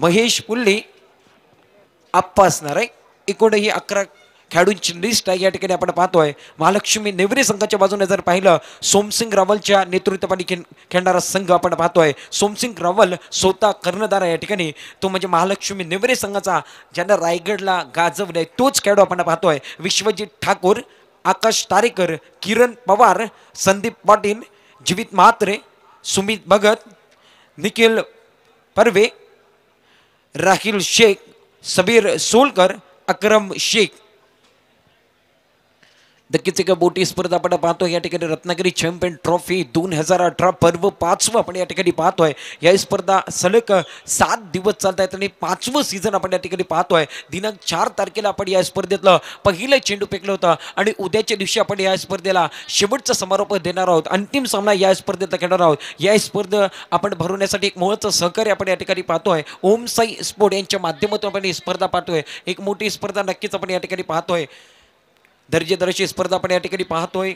Mahesh pulley आप्पा असणार आहे एकूण ही अकरा खेळाडूंची लिस्ट आहे या ठिकाणी आपण पाहतोय महालक्ष्मी नेवरे संघाच्या बाजूने जर पाहिलं सोमसिंग रावलच्या नेतृत्वाने खेळ खेळणारा संघ आपण पाहतोय सोमसिंग रावल स्वतः कर्णधार आहे या ठिकाणी तो म्हणजे महालक्ष्मी नेवरे संघाचा ज्यानं रायगडला गाजवलाय तोच खेळाडू आपण पाहतोय विश्वजित ठाकूर आकाश तारेकर किरण पवार संदीप पाटील जीवित म्हात्रे सुमित भगत निखिल परवे राखील शेख सबीर सोलकर अक्रम शेख. नक्कीच एका मोठी स्पर्धा आपण पाहतो या ठिकाणी रत्नागिरी चॅम्पियन ट्रॉफी दोन हजार अठरा पर्व पाचवं आपण या ठिकाणी पाहतोय. या स्पर्धा सलग सात दिवस चालत आहेत आणि पाचवं सीझन आपण या ठिकाणी पाहतोय. दिनांक चार तारखेला आपण या स्पर्धेतलं पहिलं चेंडू फेकलं होतं आणि उद्याच्या दिवशी आपण या स्पर्धेला शेवटचा समारोप देणार आहोत. अंतिम सामना या स्पर्धेत खेळणार आहोत. या स्पर्धा आपण भरवण्यासाठी एक महत्त्वाचं सहकार्य आपण या ठिकाणी पाहतोय. ओम साई स्पोर्ट यांच्या माध्यमातून आपण ही स्पर्धा पाहतोय. एक मोठी स्पर्धा नक्कीच आपण या ठिकाणी पाहतोय. दर्जेदाराची स्पर्धा आपण या ठिकाणी पाहतोय.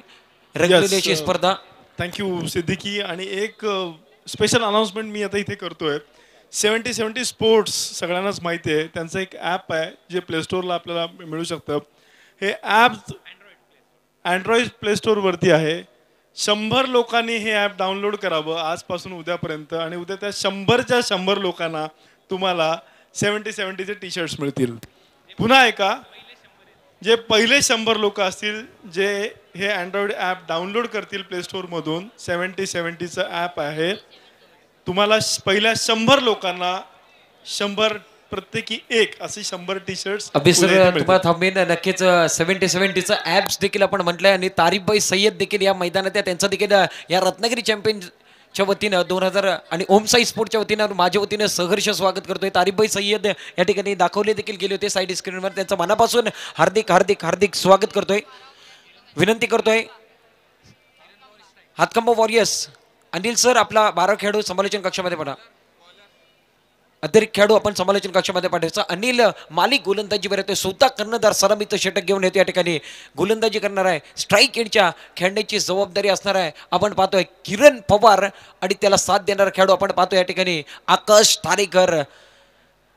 रंगलेली अशी Yes, uh, स्पर्धा. थँक्यू सिद्दीकी आणि एक स्पेशल अनाउन्समेंट मी आता इथे करतोय. सेवन्टी सेवन्टी स्पोर्ट्स सगळ्यांनाच माहिती आहे. त्यांचं एक ॲप आहे जे प्ले स्टोअरला आपल्याला मिळू शकतं. हे ॲप अँड्रॉइड प्ले स्टोअरवरती आहे. शंभर लोकांनी हे ॲप डाउनलोड करावं आजपासून उद्यापर्यंत. आणि उद्या त्या शंभरच्या शंभर लोकांना तुम्हाला सेवन्टी सेवन्टीचे टी शर्ट्स मिळतील. पुन्हा एका जे पहिले शंभर लोक असतील जे हे अँड्रॉइड ॲप डाउनलोड करतील प्ले स्टोअरमधून सेवन्टी सेवन्टीचं ॲप आहे. तुम्हाला पहिल्या शंभर लोकांना शंभर प्रत्येकी एक असे शंभर टी शर्ट्स अभिसर तुम्हाला थांबेन नक्कीच सेव्हन्टी सेव्हन्टीचं ॲप्स देखील आपण म्हटलंय आणि तारीफबाई सय्यद देखील या मैदानात त्यांचं देखील या रत्नागिरी च्या वतीनं दोन हजार आणि ओमसाई स्पोर्टच्या वतीनं माझ्या वतीनं सहर्ष स्वागत करतोय. तारीफबाई सय्यद या ठिकाणी दाखवले देखील गेले होते साईड स्क्रीनवर त्यांचं मनापासून हार्दिक हार्दिक हार्दिक स्वागत करतोय. विनंती करतोय. हातकंब वॉरियर्स अनिल सर आपला बारा खेळाडू समालोचन कक्षामध्ये पडा. अतिरिक्त खेळाडू आपण समालोचन कक्षामध्ये पाठवायचं अनिल मालिक गोलंदाजीवर येतोय. स्वतः कर्णधार सलामीचं षटक घेऊन येतो या ठिकाणी. गोलंदाजी करणार आहे. स्ट्राईक एंडच्या खेळण्याची जबाबदारी असणार आहे. आपण पाहतोय किरण पवार आणि त्याला साथ देणारा खेळाडू आपण पाहतो या ठिकाणी. आकाश तारेकर.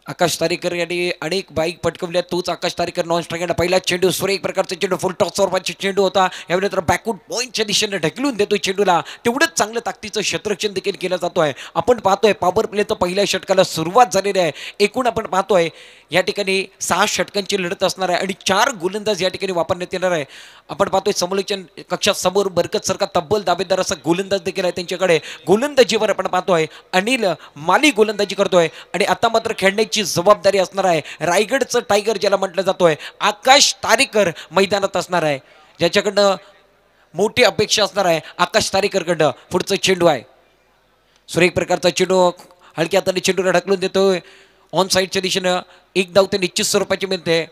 आकाश तारेकर यांनी अनेक बाईक पटकवल्या. तोच आकाश तारेकर नॉन स्ट्राईक पहिला चेंडू सुरे एक प्रकारचा चेंडू फुल टॉस स्वरूपाचा चेंडू होता. यावेळी तर बॅकवूड पॉईंटच्या दिशेने ढकलून देतोय चेंडूला. तेवढंच चांगलं ताकदीचं क्षेत्रक्षण देखील केलं जातो आहे आपण पाहतोय पॉवर प्लेचं पहिल्या षटकाला सुरुवात झालेली आहे. एकूण आपण पाहतोय या ठिकाणी सहा षटकांची लढत असणार आहे आणि चार गोलंदाज या ठिकाणी वापरण्यात येणार आहे. आपण पाहतोय समालोचन कक्षा समोर बरकत सारखा तब्बल दावेदार असा गोलंदाज देखील आहे त्यांच्याकडे. गोलंदाजीवर आपण पाहतोय अनिल माली गोलंदाजी करतोय आणि आता मात्र खेळण्याची जबाबदारी असणार आहे. रायगडचं टायगर ज्याला म्हटलं जातोय आकाश तारेकर मैदानात असणार आहे. ज्याच्याकडनं मोठी अपेक्षा असणार आहे आकाश तारेकरकडनं पुढचं चेंडू आहे. सुरेख प्रकारचा चेंडू हलक्या हाताने चेंडूला ढकलून देतोय. ऑन साईडच्या दिशेनं एक धाव ते निश्चित स्वरूपाची मिळते.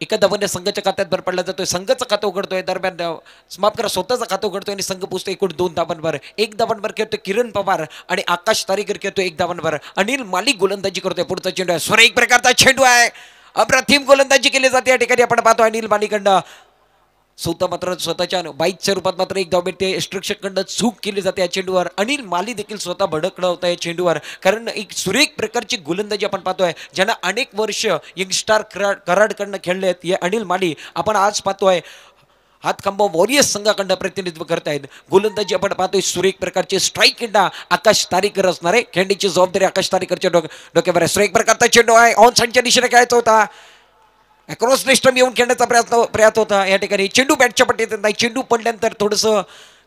एका धावाने संघाच्या खात्यात भर पडला जातोय. संघाचं खातं उघडतोय. दरम्यान माफ करा स्वतःचं खातं उघडतोय आणि संघ पुसतो एकूण दोन धावांवर एक धावांवर खेळतोय किरण पवार आणि आकाश तारीकर खेळतोय एक धावांवर अनिल मालिक गोलंदाजी करतोय. पुढचा चेंडू आहे. स्वर एक प्रकारचा चेंडू आहे. अप्रतिम गोलंदाजी केली जाते. या ठिकाणी आपण पाहतो अनिल मालिकडनं स्वतः मात्र स्वतःच्या बाईकच्या रूपात मात्र एक धाव भेटते स्ट्रक्चरकडनं चूक केली जाते या चेंडूवर. अनिल माली देखील स्वतः भडकलं होता या चेंडूवर. कारण एक सुरेख प्रकारची गोलंदाजी आपण पाहतोय ज्यांना अनेक वर्ष यंगस्टार कराड कराडकडनं खेळले आहेत हे अनिल माली आपण आज पाहतोय हातखांबा वॉरियर्स संघाकडनं प्रतिनिधित्व करत आहेत गोलंदाजी आपण पाहतोय सुरेख प्रकारचे स्ट्राईक इंडा आकाश तारीकर असणार. आहे खेळण्याची जबाबदारी आकाश तारीकरच्या डोक्यावर आहे. सुरेख प्रकारचा चेंडू आहे. ऑन साईडच्या दिशेने खेळायचा होता. अक्रॉस नेस्टम येऊन खेळण्याचा प्रयत्न प्रयत्न होता. या ठिकाणी चेंडू बॅटच्या पट्टीत येत नाही चेंडू पडल्यानंतर थोडंसं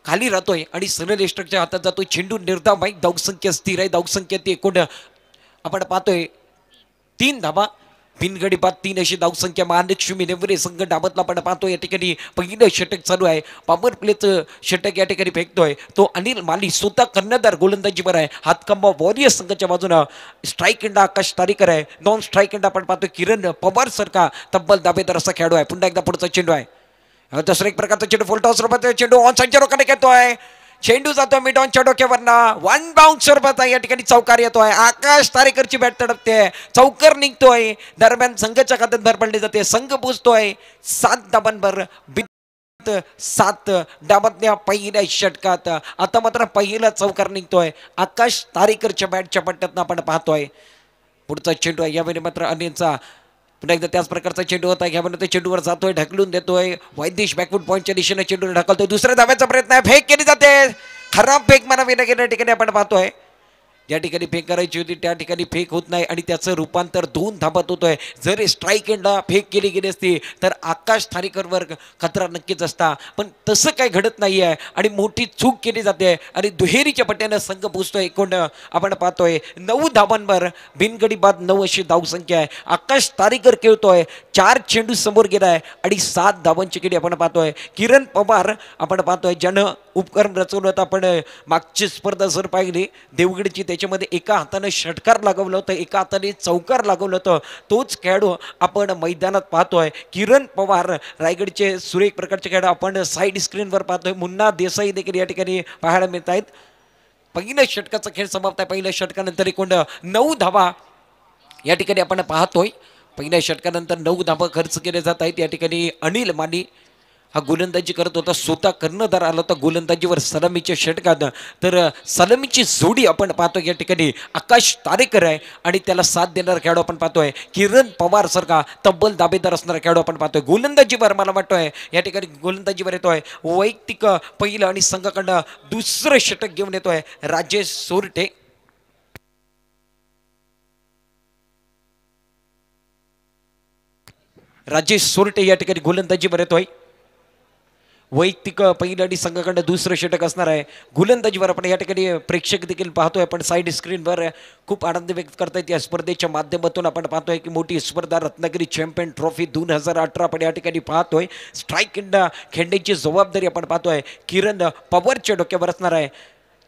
खाली राहतोय आणि सरळ एस्ट्रकच्या हातात जातोय. चेंडू निर्धाव बाईक धावसंख्या स्थिर आहे. धावसंख्या ती एकूण आपण पाहतोय. तीन धाबा बिनगडी तीन अशी धावसंख्या महालक्ष्मी नेवरे संघ डाबतला आपण पाहतो या ठिकाणी पहिलं षटक चालू आहे. पॉवर प्लेचं षटक या ठिकाणी फेकतोय. तो अनिल माली स्वतः कर्णधार गोलंदाजीवर आहे. हातकंबा वॉरियर्स संघाच्या बाजूनं स्ट्राईक इंडा आकाश तारीकर आहे. नॉन स्ट्राईक इंडा आपण पाहतोय. किरण पवार सारखा तब्बल दाबेदार असा खेळाडू आहे. पुन्हा एकदा पुढचा चेंडू आहे. दुसरा एक प्रकारचा चेंडू. फुलटॉस स्वरूपात चेंडू. ऑन साईडच्या रोखाने घेतोय चेंडू जातो मिडॉनच्या डोक्यावरनं. वन बाउंड स्वरूपात या ठिकाणी चौकार येतोय आकाश तारेकरची बॅट तडपते. चौकर निघतोय. दरम्यान संघाच्या खात्यात भर पडली जाते. संघ पोचतोय सात दाबांवर सात डाबातल्या पहिल्या षटकात. आता मात्र पहिला चौकार निघतोय. आकाश तारेकरच्या बॅटच्या पट्ट्यातनं आपण पाहतोय. पुढचा चेंडू आहे. यावेळी मात्र अनिलचा पुन्हा एकदा त्याच प्रकारचा चेंडू होता. घ्यामध्ये तो चेंडूवर जातोय ढकलून देतोय. वैदेश बॅकवूड पॉईंटच्या दिशेने चेंडूने ढकलतोय. दुसऱ्या धाव्याचा प्रयत्न आहे. फेक केली जाते. खराब फेक म्हणावी विना या ठिकाणी आपण पाहतोय. ज्या ठिकाणी फेक करायची होती त्या ठिकाणी फेक होत नाही आणि त्याचं रूपांतर दोन धाबात होतोय. जरी स्ट्राईक एंडला फेक केली गेली असती तर आकाश थारीकरवर खतरा नक्कीच असता. पण तसं काय घडत नाही आहे आणि मोठी चूक केली जाते आणि दुहेरीच्या पट्ट्यानं संघ पोचतोय. एकूण आपण पाहतोय नऊ धाबांवर बिनगडी बाद नऊ अशी धावसंख्या आहे. आकाश तारीकर खेळतोय चार चेंडू समोर गेलाय आणि सात धावांची केली आपण पाहतोय. किरण पवार आपण पाहतोय ज्यानं उपकरण रचवलं होतं. आपण मागची स्पर्धा जर पाहिली देवगडची त्याच्यामध्ये एका हाताने षटकार लागवलं होतं एका हाताने चौकार लागवलं होतं. तोच खेळाडू आपण मैदानात पाहतोय. किरण पवार रायगडचे सुरेख प्रकारचे खेळाडू आपण साईड स्क्रीनवर पाहतोय. मुन्ना देसाई देखील या ठिकाणी पाहायला मिळत आहेत पहिल्या षटकाचा खेळ समाप्त आहे. पहिल्या षटकानंतर एकूण नऊ धावा या ठिकाणी आपण पाहतोय. पहिल्या षटकानंतर नऊ धाबा खर्च केले जात आहेत. या ठिकाणी अनिल माने हा गोलंदाजी करत होता स्वतः कर्णधार आला होता गोलंदाजीवर सलामीच्या षटकात तर सलामीची जोडी आपण पाहतो या ठिकाणी. आकाश तारेकर आहे आणि त्याला साथ देणारा खेळाडू आपण पाहतोय. किरण पवार सारखा तब्बल दाबेदार असणारा खेळाडू आपण पाहतोय. गोलंदाजीवर मला वाटतोय या ठिकाणी गोलंदाजीवर येतोय. वैयक्तिक पहिलं आणि संघाकडनं दुसरं षटक घेऊन येतोय राजेश सोरटे राजेश सोरटे या ठिकाणी गोलंदाजीवर येतोय. वैयक्तिक पहिलं आणि संघाकडनं दुसरं षटक असणार आहे. गोलंदाजीवर आपण या ठिकाणी प्रेक्षक देखील पाहतोय. आपण साईड स्क्रीनवर खूप आनंद व्यक्त करतायत या स्पर्धेच्या माध्यमातून आपण पाहतोय की मोठी स्पर्धा रत्नागिरी चॅम्पियन ट्रॉफी दोन हजार अठरा आपण या ठिकाणी पाहतोय. स्ट्राईक खेळण्याची जबाबदारी आपण पाहतोय. किरण पवारच्या डोक्यावर असणार आहे.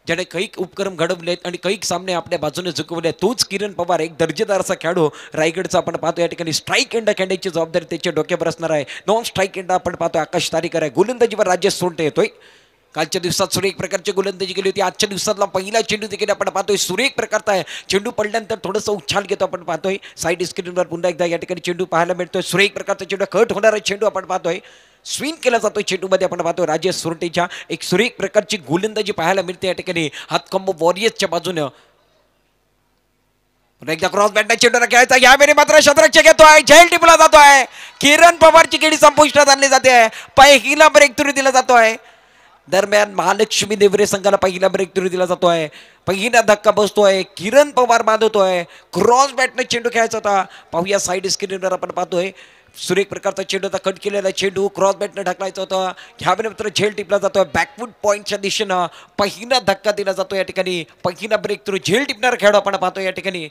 ज्याने कैक उपक्रम घडवले आहेत आणि कैक सामने आपल्या बाजूने झुकवले आहेत. तोच किरण पवार एक दर्जेदार असा खेळाडू रायगडचा आपण पाहतो या ठिकाणी स्ट्राईक एंडा खेळण्याची जबाबदारी त्याच्या डोक्यावर असणार आहे. नॉन स्ट्राईक एंडा आपण पाहतो आकाश तारीकर आहे. गोलंदाजीवर राज्य सोडते येतोय. कालच्या दिवसात सुरेख प्रकारची गोलंदाजी केली होती. आजच्या दिवसातला पहिला चेंडू देखील आपण पाहतोय. सुरेख प्रकारचा आहे. चेंडू पडल्यानंतर थोडंसं उच्छाल घेतो आपण पाहतोय. साईड स्क्रीनवर पुन्हा एकदा या ठिकाणी चेंडू पाहायला मिळतोय. सुरेख प्रकारचा चेंडू कट होणारा चेंडू आपण पाहतोय. स्विंग केला जातो चेंडूमध्ये. आपण पाहतो राजेश सुरटेच्या एक सुरेख प्रकारची गोलंदाजी पाहायला मिळते या ठिकाणी. हातकंब वॉरियर्सच्या बाजूनं. एकदा क्रॉस बॅटने चेंडूला खेळायचा. यावेळी मात्र शतरक्ष घेतोय झेल टिपला जातोय. किरण पवारची केडी संपुष्टात आणली जाते. पहिला ब्रेक थ्रू दिला जातोय. दरम्यान महालक्ष्मी देवरे संघाला पहिला ब्रेक थ्रू दिला जातोय. पहिला धक्का बसतोय. किरण पवार बांधतोय क्रॉस बॅटने चेंडू खेळायचा होता. पाहूया साईड स्क्रीनवर आपण पाहतोय. सुरेख प्रकारचा चेंडू होता कट केलेला चेंडू क्रॉस बॅटनं ढकलायचा होता. ह्यावेळी मात्र झेल टिपला जातोय. बॅकवूड पॉईंटच्या दिशेनं पहिला धक्का दिला जातो या ठिकाणी. पहिला ब्रेक थ्रू झेल टिपणारा खेळाडू आपण पाहतो या ठिकाणी.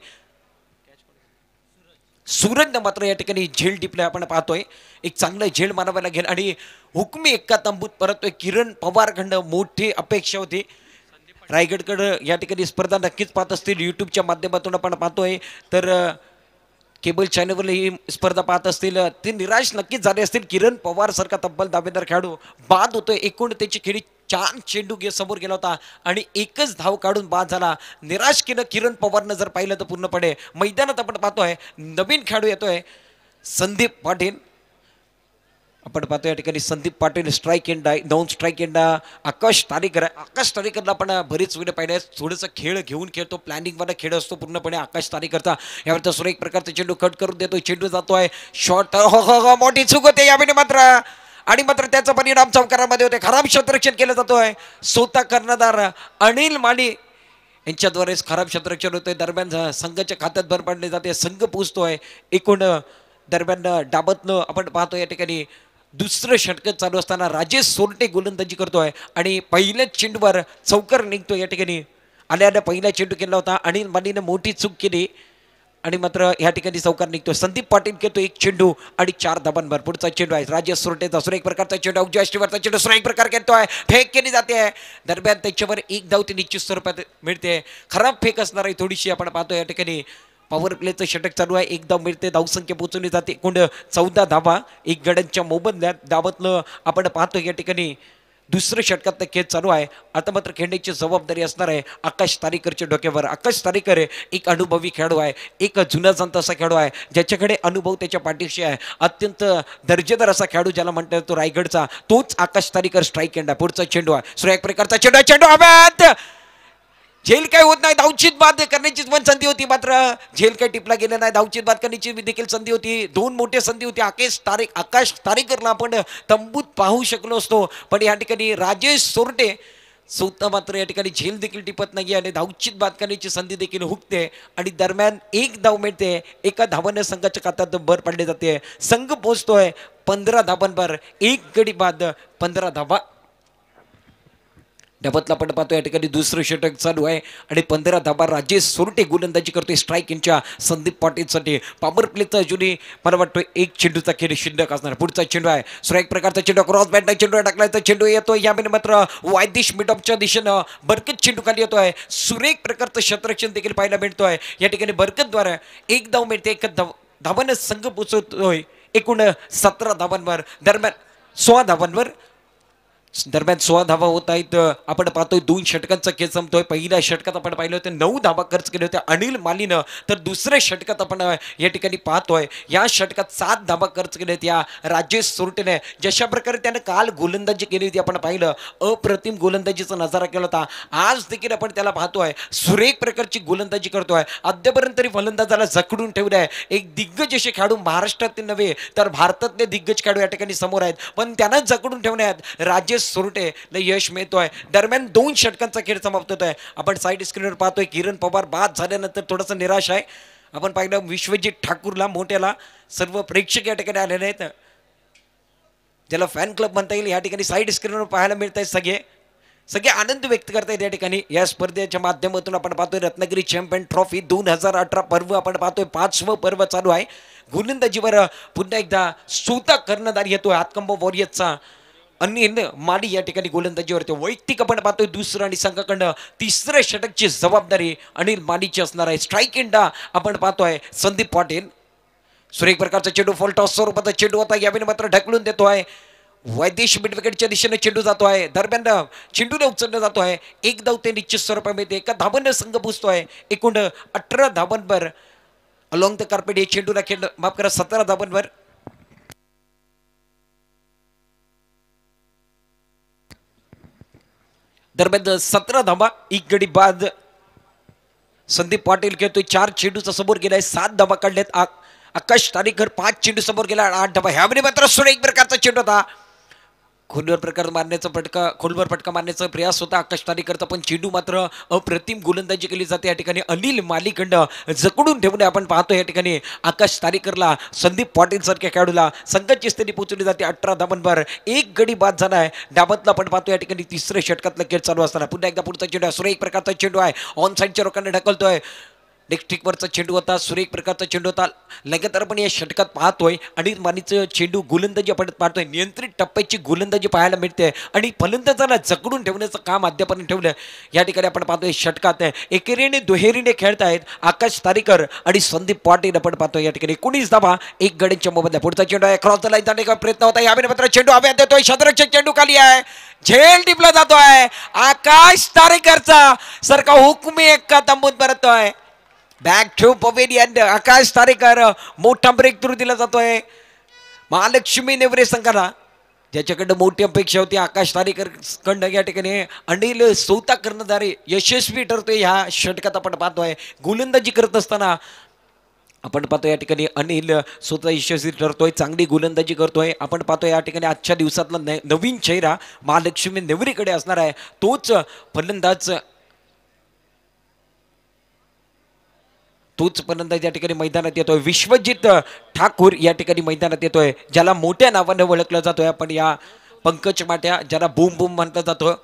सूरजनं मात्र या ठिकाणी झेल टिपले आपण पाहतोय. एक चांगलं झेल मानवायला लागेल आणि हुकमी एक्का तंबूत परतोय किरण पवारखंड मोठी अपेक्षा होती. रायगडकडं या ठिकाणी स्पर्धा नक्कीच पाहत असतील. यूट्यूबच्या माध्यमातून आपण पाहतोय. तर केबल चॅनलवर ही स्पर्धा पाहत असतील ते निराश नक्कीच झाले असतील. किरण पवार सारखा तब्बल दावेदार खेळाडू बाद होतो एकूण त्याची खेळी छान चेंडू गे समोर गेला होता आणि एकच धाव काढून बाद झाला. निराश केलं किरण पवारनं जर पाहिलं तर पूर्णपणे. मैदानात आपण पाहतोय नवीन खेळाडू येतोय. संदीप पाटील. आपण पाहतो या ठिकाणी Sandeep Patil strike end non strike इंडा Akash Tarikar आहे आकाश तारीकरला आपण बरीच वेळ पाहिजे थोडंसं खेळ घेऊन खेळतो प्लॅनिंगवाला खेळ असतो पूर्णपणे आकाश तारीकरता यावर तर सुरेख प्रकारचा चेंडू कट करून देतो चेंडू आहे शॉर्ट हो हो हो मोठी चूक होते यावेळी मात्र आणि मात्र त्याचा परिणाम चौकारामध्ये होते खराब क्षेत्ररक्षण केलं जातो आहे स्वतः कर्णधार अनिल माली यांच्याद्वारेच खराब क्षेत्ररक्षण होतंय दरम्यान संघाच्या खात्यात भर पाडली जाते संघ पोचतोय एकूण दरम्यान डाबतनं आपण पाहतो या ठिकाणी दुसरं षटक चालू असताना राजेश सोरटे गोलंदाजी करतो आहे आणि पहिल्याच चेंडूवर चौकर निघतो या ठिकाणी. आल्यानं पहिला चेंडू केला होता. आणि मानेनं मोठी चूक केली. आणि मात्र या ठिकाणी चौकार निघतो संदीप पाटील घेतो एक चेंडू आणि चार धाबांवर पुढचा चेंडू आहे. राजेश सोरटेचा सुरेख प्रकारचा चेंडू अवजय अष्टीवरचा चेंडू सुरेख प्रकार आहे फेक केली जाते. आहे दरम्यान त्याच्यावर एक धाव ती निश्चित स्वरूपात मिळते. खराब फेक असणार आहे थोडीशी आपण पाहतो या ठिकाणी. पॉवर प्लेचं षटक चालू आहे. एकदा मिळते धावसंख्या पोचवली जाते. एकूण चौदा धावा. एक गड्यांच्या मोबदल्यात धावतनं आपण पाहतो या ठिकाणी. दुसरं षटकात खेळ चालू आहे. आता मात्र खेळण्याची जबाबदारी असणार आहे. आकाश तारेकरच्या डोक्यावर. आकाश तारेकर एक अनुभवी खेळाडू आहे. एक जुना जाणता असा खेळाडू आहे. ज्याच्याकडे अनुभव त्याच्या पाठीशी आहे. अत्यंत दर्जेदार असा खेळाडू ज्याला म्हणता तो रायगडचा. तोच आकाश तारेकर स्ट्राईक एंड आहे. पुढचा चेंडू आहे. सुरेख प्रकारचा चेंडू आहे. चेंडू हव्यात झेल काय होत नाही धावचित बाद करण्याची पण संधी होती मात्र. झेल काय टिपला गेलं नाही धावचीत बाद करण्याची देखील संधी होती. दोन मोठे संधी होती आकेश तारीख आकाश तारेकरला आपण तंबूत पाहू शकलो असतो. पण या ठिकाणी राजेश सोरटे स्वतः मात्र या ठिकाणी झेल देखील टिपत नाही आणि धावचीत बाद करण्याची संधी देखील हुकते आणि दरम्यान एक धाव मिळते. एका धावानं संघाच्या खात्यात भर पडली जाते. संघ पोचतोय पंधरा धावांवर. एक गडी बाद पंधरा धावा डबतला पण पाहतो. या ठिकाणी दुसरं षटक चालू आहे. आणि पंधरा धाबा राजेश सोरटे गोलंदाजी करतोय स्ट्राईक यांच्या संदीप पाटीलसाठी. पॉवर प्लेचा अजूनही मला वाटतं एक चेंडूचा खेळ शिल्लक असणार. पुढचा चेंडू आहे. स्ट्राईक प्रकारचा चेंडू क्रॉस बॅटला चेंडू टाकलाय तर चेंडू येतो. यामध्ये मात्र वायदेश मिडॉपच्या दिशेनं बरकत चेंडू खाली आहे. सुरेख प्रकारचं क्षेत्ररक्षण देखील पाहायला मिळतो आहे या ठिकाणी बरकतद्वारे एक धाव मिळते. एक धाव धावानं संघ पोचवतोय एकूण सतरा धावांवर दरम्यान सोळा धावांवर दरम्यान सोळा धावा होत आहेत. आपण पाहतोय दोन षटकांचा खेळ संपतोय. पहिल्या षटकात आपण पाहिलं होतं नऊ धावा खर्च केले होते अनिल मालीनं. तर दुसऱ्या षटकात आपण या ठिकाणी पाहतोय या षटकात सात धावा खर्च केले या राजेश सुरटेने. जशा प्रकारे त्यानं काल गोलंदाजी केली होती आपण पाहिलं. अप्रतिम गोलंदाजीचा नजारा केला होता. आज देखील आपण त्याला पाहतोय. सुरेख प्रकारची गोलंदाजी करतोय. अद्यापर्यंत तरी फलंदाजाला जखडून ठेवलंय. एक दिग्गज असे खेळाडू महाराष्ट्रातील नव्हे तर भारतातले दिग्गज खेळाडू या ठिकाणी समोर आहेत. पण त्यांना जखडून ठेवण्यात राजेश सोरटे यश मिळतोय. दरम्यान दोन षटकांचा खेळ समाप्त होत आहे आपण साईड स्क्रीनवर पाहतोय किरण पवार बाद झाल्यानंतर थोडंसं निराश आहे. आपण पाहिलं विश्वजित ठाकूरला मोठ्याला सर्व प्रेक्षक या ठिकाणी आलेले आहेत. ज्याला फॅन क्लब म्हणता येईल या ठिकाणी साईड स्क्रीनवर पाहायला मिळत आहेत सगळे. सगळे आनंद व्यक्त करतायत या ठिकाणी. या स्पर्धेच्या माध्यमातून आपण पाहतोय रत्नागिरी चॅम्पियन ट्रॉफी दोन हजार अठरा पर्व आपण पाहतोय पाचवं पर्व चालू आहे. गोलंदाजीवर पुन्हा एकदा सुता कर्णधार येतोय. हातकंब वॉरियर्सचा अनिल माली या ठिकाणी गोलंदाजीवरती वैयक्तिक आपण पाहतोय दुसरं आणि संघाकडनं तिसऱ्या षटकची जबाबदारी अनिल मालीची असणार आहे. स्ट्राईक इंडा आपण पाहतोय. संदीप पाटील. सुरेख प्रकारचा चेंडू फॉलटॉस स्वरूपाचा चेंडू होता यावेळी मात्र ढकलून देतो आहे वैदेश मिडविकेटच्या दिशेने चेंडू जातो आहे दरम्यान चेंडूने उचलला जातो आहे एक धाव ते निश्चित स्वरूपामध्ये एका धावांना संघ पुजतो आहे एकूण अठरा धाबांवर अलॉंग द कार्पेट हे चेंडूला खेळ माफ करा सतरा धाबांवर दरम्यान सतरा धाबा एक गडी बाद. संदीप पाटील खेळतोय चार चेंडूचा समोर गेलाय सात धाबा काढल्यात. आ- आकाश तारीखर पाच चेंडू समोर गेला आठ धाबा ह्यामध्ये मात्र सुरेख एक प्रकारचा चेंडू होता. खोलवर प्रकार मारण्याचा फटका खोलवर फटका मारण्याचा प्रयास होता. आकाश तारीकरचा पण चेंडू मात्र अप्रतिम गोलंदाजी केली जाते. या ठिकाणी अनिल मालिकंड जकडून ठेवणे आपण पाहतो. या ठिकाणी आकाश तारीकरला संदीप पाटील सारख्या खेळाडूला संघाची स्थिती पोहोचवली जाते. अठरा धाबांवर एक गडी बाद झाला आहे डाबातला आपण पाहतो. या ठिकाणी तिसऱ्या षटकातला खेळ चालू असताना पुन्हा एकदा पुढचा चेंडू आहे. सुरेख प्रकारचा चेंडू आहे. ऑन साईडच्या लोकांना ढकलतोय. नेक्स्टिकवरचा चेंडू होता सुरेख प्रकारचा चेंडू होता लगातार आपण या षटकात पाहतोय आणि मानीचं चेंडू गोलंदाजी आपण पाहतोय. नियंत्रित टप्प्याची गोलंदाजी पाहायला मिळते. आणि फलंदाजाला जकडून ठेवण्याचं काम अद्यापर्यंत ठेवलं. या ठिकाणी आपण पाहतोय षटकात एकेरीने दुहेरीने खेळतायत आकाश तारीकर आणि संदीप पाटील आपण पाहतोय या ठिकाणी. एकोणीस धाबा एक गड्यांच्या मोबदल्या पुढचा चेंडू आहे. क्रॉस लाईन जाण्याचा प्रयत्न होता यावेळी मात्र चेंडू हव्यात देतोय शतरक्षक चेंडू खाली आहे. झेल टिपला जातोय. आकाश तारेकरचा सारखा हुकमी का तंबूत परतोय बॅक ठेव पवेलियन आकाश तारेकर मोठा ब्रेक थ्रू दिला जातोय. महालक्ष्मी नेवरे संघाला. ज्याच्याकडं मोठी अपेक्षा होती आकाश तारेकर कडनं या ठिकाणी. अनिल सौता कर्णधारी यशस्वी ठरतोय ह्या षटकात आपण पाहतोय. गोलंदाजी करत असताना आपण पाहतो या ठिकाणी अनिल स्वतः यशस्वी ठरतोय चांगली गोलंदाजी करतोय. आपण पाहतो या ठिकाणी आजच्या दिवसातला न- नवीन चेहरा महालक्ष्मी नेवरीकडे असणार आहे. तोच फलंदाज तोच फलंदाज या ठिकाणी मैदानात येतोय विश्वजित ठाकूर या ठिकाणी मैदानात येतोय ज्याला मोठ्या नावानं ओळखलं जातोय आपण या पंकज माट्या ज्याला बूम बूम म्हटलं जातं.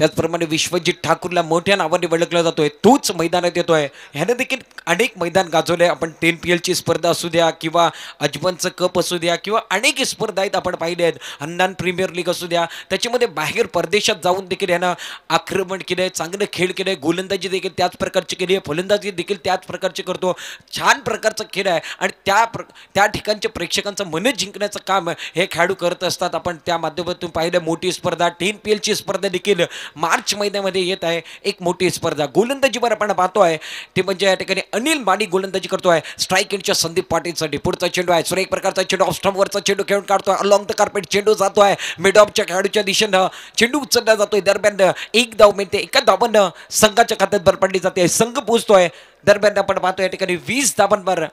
त्याचप्रमाणे विश्वजित ठाकूरला मोठ्या नावाने ओळखला जातोय. तोच मैदानात येतोय. ह्यानं देखील अनेक मैदान गाजवले. आपण टेन पी एलची स्पर्धा असू द्या किंवा अजबनचं कप असू द्या किंवा अनेक स्पर्धा आहेत आपण पाहिले आहेत. हन्नान प्रीमियर लीग असू द्या. त्याच्यामध्ये बाहेर परदेशात जाऊन देखील ह्यानं आक्रमण केलं आहे चांगलं खेळ केलंय. गोलंदाजी देखील त्याच प्रकारची केली आहे. फलंदाजी देखील त्याच प्रकारची करतो. छान प्रकारचा खेळ आहे. आणि त्या प्र त्या ठिकाणच्या प्रेक्षकांचं मन जिंकण्याचं काम हे खेळाडू करत असतात. आपण त्या माध्यमातून पाहिलं मोठी स्पर्धा टेन पी एलची स्पर्धा देखील मार्च महिन्यामध्ये येत आहे. एक मोठी स्पर्धा. गोलंदाजीवर आपण पाहतो आहे ते म्हणजे या ठिकाणी अनिल माडी गोलंदाजी करतोय. स्ट्राईक एंडच्या संदीप पाटीलसाठी पुढचा चेंडू आहे. सुरेख प्रकारचा चेंडू ऑफ स्टंपवरचा चेंडू खेळून आहे अलॉंग द कार्पेट चेंडू जातो मिड ऑफच्या खेळाडूच्या दिशेनं चेंडू उचलला जातोय. दरम्यान एक धाव मिळते. एका धावानं संघाच्या खात्यात भर पडली जाते. संघ पोहोचतोय. दरम्यान आपण पाहतो या ठिकाणी वीस धावांवर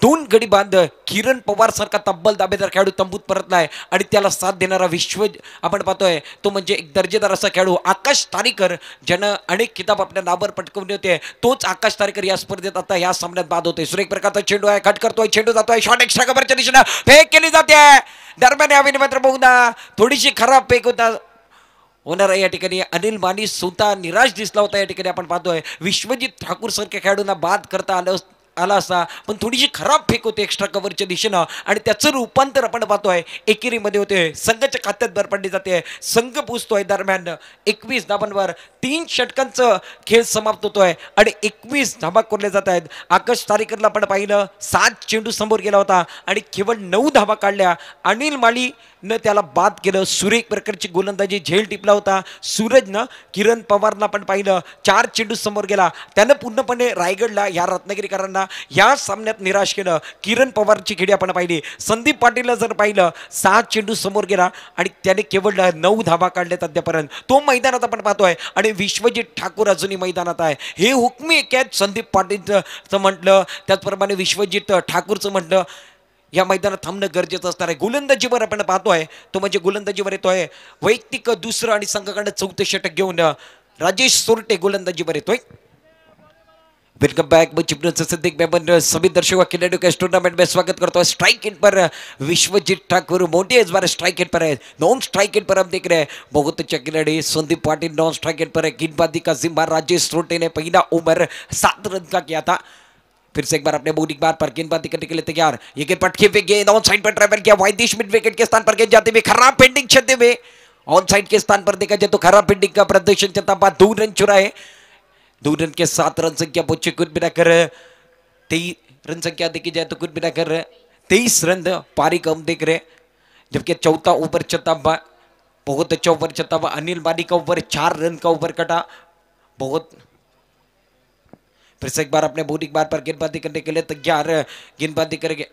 दोन गडी बांध किरण पवार सारखा तब्बल दाबेदार खेळाडू तंबूत परतलाय आणि त्याला साथ देणारा विश्व आपण पाहतोय तो म्हणजे एक दर्जेदार असा खेळाडू आकाश तारीकर ज्यानं अनेक किताब आपल्या नावावर पटकवले होते. तोच आकाश तारीकर या स्पर्धेत आता या सामन्यात बाद होते सुरेख प्रकारचा चेंडू आहे कट करतोय चेंडू जातोय. शॉट एक्स्ट्रा कबरच्या दिशेनं फेक केली जाते. दरम्यान या विनिमय बघूना थोडीशी खराब फेक होता. होणार आहे या ठिकाणी अनिल माने स्वतः निराश दिसला होता या ठिकाणी आपण पाहतोय. विश्वजित ठाकूर सारख्या खेळाडूंना बाद करता आलं आला असता पण थोडीशी खराब फेक होती एक्स्ट्रा कव्हरच्या दिशेनं. आणि त्याचं रूपांतर आपण पाहतोय. एकेरीमध्ये होते. संघाच्या खात्यात भर पडली जाते. संघ पुजतोय दरम्यान. एकवीस धाबांवर तीन षटकांचं खेळ समाप्त होतोय. आणि एकवीस धाबा कोरले जात आहेत. आकाश तारीकरला आपण पाहिलं. सात चेंडू समोर गेला होता. आणि केवळ नऊ धाबा काढल्या. अनिल माळी न त्याला बाद केलं. सुरेख प्रकारची गोलंदाजी. झेल टिपला होता. सूरजनं किरण पवारला पण पाहिलं. चार चेंडू समोर गेला. त्यानं पूर्णपणे रायगडला या रत्नागिरीकरांना या सामन्यात निराश केलं. किरण पवारची खेळी आपण पाहिली. संदीप पाटीलला जर पाहिलं सहा चेंडू समोर गेला आणि त्याने केवळ नऊ धाबा काढल्यात अद्यापर्यंत तो मैदानात आपण पाहतोय आणि विश्वजित ठाकूर अजूनही मैदानात आहे. हे हुकमी एक संदीप पाटीलचं म्हटलं. त्याचप्रमाणे विश्वजित ठाकूरचं म्हटलं. या मैदानात थांबणं गरजेचं असणार आहे. गोलंदाजीवर आपण पाहतोय. तो म्हणजे गोलंदाजीवर येतोय. वैयक्तिक दुसरं आणि संघाकडनं चौथं षटक घेऊन राजेश सोरटे गोलंदाजीवर येतोय. वेलकम बॅक मैं चिपन सिद्धिक मेमन सभी दर्शकों खिलाड़ियों का इस टूर्नामेंट में स्वागत करता हूँ स्ट्राइक इन पर विश्वजीत ठाकुर मोटे इस बार स्ट्राइक इन पर है नॉन स्ट्राइक इन पर हम देख रहे हैं. बहुत अच्छा खिलाड़ी Sandeep Patil non strike end पर है गेंदबाजी का जिम्मा राजेश सोटे ने पहला ओवर सात रन का किया था. फिर से एक बार अपने बॉलिंग बार पर गेंदबाजी करने के लिए तैयार। ये गेंद पटके हुए गेंद ऑन साइड पर ट्रेवल किया। वाइदिश मिड विकेट के स्थान पर गेंद जाते हुए खराब पेंडिंग छते हुए। ऑन साइड के स्थान पर देखा जाए तो खराब पेंडिंग का प्रदर्शन चलता बाद दो रन चुराए दो रन के सात रन संख्या पहुँचे कुछ भी कर तेईस रन संख्या देखी जाए तो कुछ भी कर तेईस रन पारी कम देख रहे जबकि चौथा ओवर हुआ, बहुत अच्छा ओवर हुआ अनिल बानी का ओवर, चार रन का ओवर कटा। बहुत फिर से एक बार अपने बॉलिंग बार पर गेंदबाजी करने के लिए तैयार गेंदबाजी करेंगे।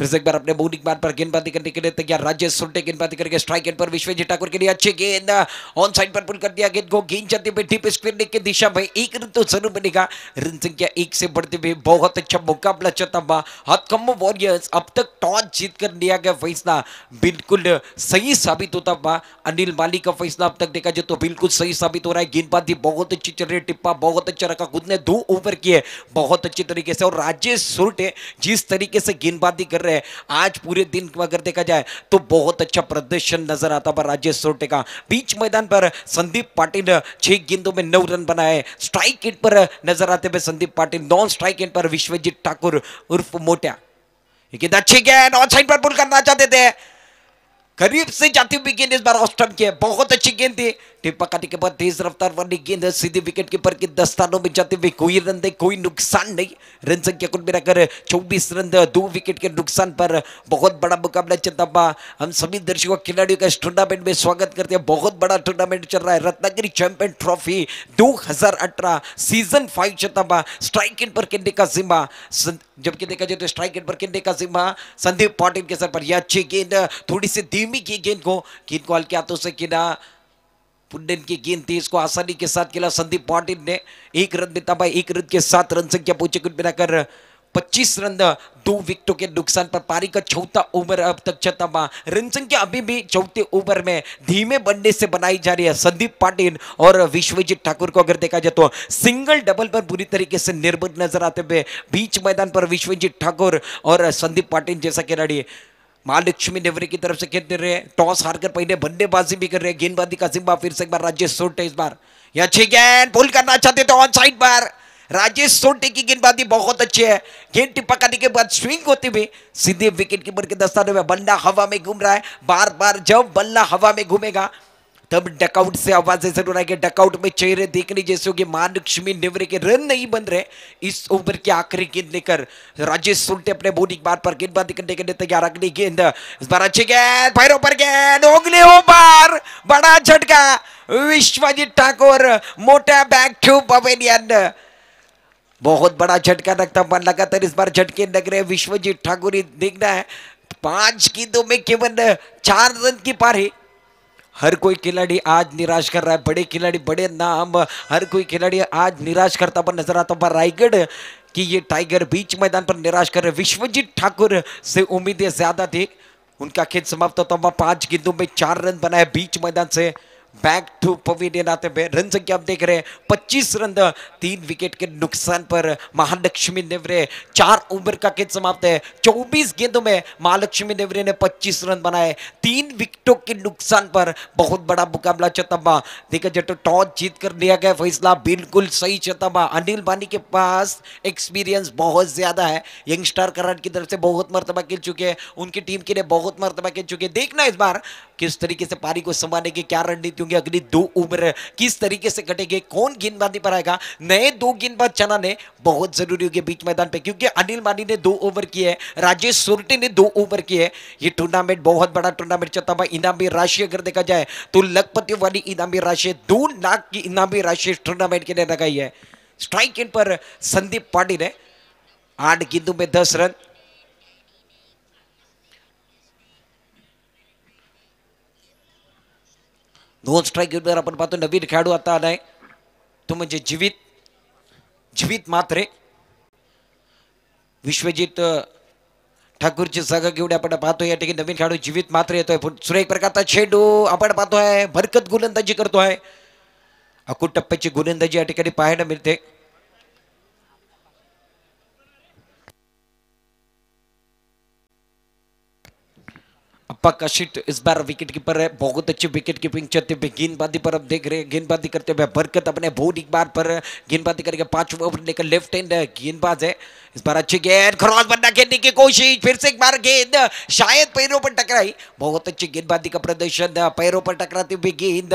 फिर से एक बार अपने बॉलिंग बार पर गेंदबाजी करने के लिए तैयार। राजेश सुंटे गेंदबाजी करके स्ट्राइक एंड पर विश्वजीत ठाकुर के लिए अच्छी गेंद। ऑन साइड पर पुल कर दिया गेंद को। गेंद जाते हुए डीप स्क्रीन की दिशा में एक रन तो ज़रूर बनेगा। रन संख्या एक से बढ़ते हुए बहुत अच्छा मुकाबला चलता हुआ हथकम्बो वॉरियर्स अब तक टॉस जीत कर लिया गया फैसला बिल्कुल सही साबित होता हुआ। अनिल माली का फैसला अब तक देखा जाए तो बिल्कुल सही साबित हो रहा है। गेंदबाजी बहुत अच्छी चल रही है। टिप्पा बहुत अच्छा रखा। खुद ने दो ओवर किए। बहुत अच्छी तरीके से। और राजेश सुरटे जिस तरीके से गेंदबाजी कर रहे हैं। आज पूरे दिन अगर देखा जाए तो बहुत अच्छा प्रदर्शन नज़र आता पर राजेश सोटे का। बीच मैदान पर संदीप पाटिल छह गेंदों में नौ रन बनाए। स्ट्राइक इट पर नज़र आते हुए Sandeep Patil non strike end पर विश्वजीत ठाकुर उर्फ़ मोटिया। ये गेंद अच्छी गेंद ऑन साइड पर पुल करना चाहते थे। करीब से जाती हुई गेंद इस बार ऑस्टम की है बहुत अच्छी गेंद थी टिप्पा काटने के बाद तेज रफ्तार वाली गेंद सीधे विकेट कीपर के दस्तानों में जाते हुए कोई रन नहीं कोई नुकसान नहीं रन संख्या कुल मिलाकर चौबीस रन दो विकेट के नुकसान पर बहुत बड़ा मुकाबला हुआ हम सभी दर्शकों खिलाड़ियों का इस टूर्नामेंट में स्वागत करते हैं बहुत बड़ा टूर्नामेंट चल रहा है Ratnagiri champion trophy 2018 season five हुआ स्ट्राइक इन पर खेलने का जिम्मा जबकि देखा जाए तो स्ट्राइक गेंद पर खेलने का जिम्मा, संदीप पाटिल के सर पर यह अच्छी गेंद, थोड़ी सी धीमी की गेंद को गेंद को हल्के हाथों से खेला पुंडन की गेंद थी, इसको आसानी के साथ खेला संदीप पाटिल ने। एक रन देता भाई, एक रन के साथ रन संख्या पहुँचे कुल मिलाकर 25 रन, दो विकेटों के नुकसान पर पारी का चौथा ओवर अब तक चलता रन संख्या अभी भी चौथे ओवर में धीमे बनने से बनाई जा रही है। संदीप पाटिल और विश्वजीत ठाकुर को अगर देखा जाए तो सिंगल डबल पर पूरी तरीके से निर्भर नज़र आते हुए बीच मैदान पर विश्वजीत ठाकुर और संदीप पाटिल जैसा खिलाड़ी महालक्ष्मी नेवरे की तरफ़ से खेलते रहे, टॉस हारकर पहले बल्लेबाजी भी कर रहे हैं। गेंदबाजी का जिम्मा फिर से एक बार राजेश सोटे इस बार। यह अच्छी गेंद पुल करना चाहते थे ऑन साइड पर। राजेश सोटे की गेंदबाजी बहुत अच्छी है। गेंद टिप्पा करने के बाद स्विंग होते हुए सीधे विकेट कीपर के दस्ताने में बल्ला हवा में घूम रहा है। बार बार जब बल्ला हवा में घूमेगा, तब डकआउट से आवाज़ ज़रूर आएगी। डकआउट में चेहरे देखने जैसे होगी। माँ लक्ष्मी नेवरे के रन नहीं बन रहे। इस ओवर की आखिरी गेंद लेकर राजेश सुल्टे अपने बॉडी बार पर गेंदबाजी करने के लिए तैयार। अगली गेंद, इस बार अच्छी गेंद, पैरों पर गेंद अगले ओवर बड़ा झटका, विश्वजीत ठाकुर, मोटा बैक टू पवेलियन बहुत बड़ा झटका लगता हुआ लगातार इस बार झटके लग रहे विश्वजीत ठाकुर देखना है। पाँच गेंदों में केवल चार रन की पारी हर कोई खिलाड़ी आज निराश कर रहा है। बड़े खिलाड़ी, बड़े नाम, हर कोई खिलाड़ी आज निराश करता पर नज़र आता हुआ रायगढ़ कि ये टाइगर बीच मैदान पर निराश कर रहे विश्वजीत ठाकुर से उम्मीदें ज़्यादा थी। उनका खेल समाप्त होता हुआ पाँच गेंदों में चार रन बनाए बीच मैदान से। बैक टू पवेलियन आते हुए रन संख्या आप देख रहे हैं। पच्चीस रन तीन विकेट के नुकसान पर महालक्ष्मी नेवरे चार ओवर का खेल समाप्त है। चौबीस गेंदों में महालक्ष्मी नेवरे ने पच्चीस रन बनाए। तीन विकेटों के नुकसान पर बहुत बड़ा मुकाबला चतम्बा देखा जाए तो टॉस जीत कर लिया गया फैसला। बिल्कुल सही चतम्बा अनिल बानी के पास एक्सपीरियंस बहुत ज़्यादा है। यंगस्टर कराट की तरफ़ से बहुत मरतबा खेल चुके हैं। उनकी टीम के लिए बहुत मरतबा खेल चुके हैं। देखना इस बार किस तरीके से पारी को संभालने की क्या रणनीति होंगी अगली दो ओवर किस तरीके से कटेंगे, कौन गेंदबाजी पर आएगा? नए दो गेंदबाज चलाने बहुत ज़रूरी होगी बीच मैदान पे, क्योंकि अनिल मानी ने दो ओवर किए राजेश सोरटे ने दो ओवर किए ये टूर्नामेंट बहुत बड़ा टूर्नामेंट चलता हुआ इनामी राशि अगर देखा जाए तो लखपति वाली इनामी राशि दो लाख की इनामी राशि टूर्नामेंट के लिए लगाई है। स्ट्राइक इन पर संदीप पाटिल ने आठ गेंदों में दस रन दोन स्ट्राईक घेऊन आपण पाहतो नवीन खेळाडू आता आलाय. तो म्हणजे जीवित जीवित मात्रे विश्वजित ठाकूरची जागा घेऊन आपण पाहतो या ठिकाणी नवीन खेळाडू जीवित मात्र येतोय. पण सुरेख प्रकारचा चेंडू आपण पाहतोय भरकत गोलंदाजी करतोय. अकुट टप्प्याची गोलंदाजी या ठिकाणी पाहायला मिळते. अप्पा कशिट इस बार विकेट कीपर है, बहुत अच्छी विकेट कीपिंग चलते हुए गेंदबाजी पर अब देख रहे हैं, गेंदबाजी करते हुए बरकत अपने बहुत एक बार पर गेंदबाजी करके पांचवा ओवर लेकर लेफ़्ट हैंड गेंदबाज है। इस बार अच्छी गेंद क्रॉस बंदा खेलने की कोशिश, फिर से एक बार गेंद, शायद पैरों पर टकराई। बहुत अच्छी गेंदबाजी का प्रदर्शन पैरों पर टकराते हुए गेंद।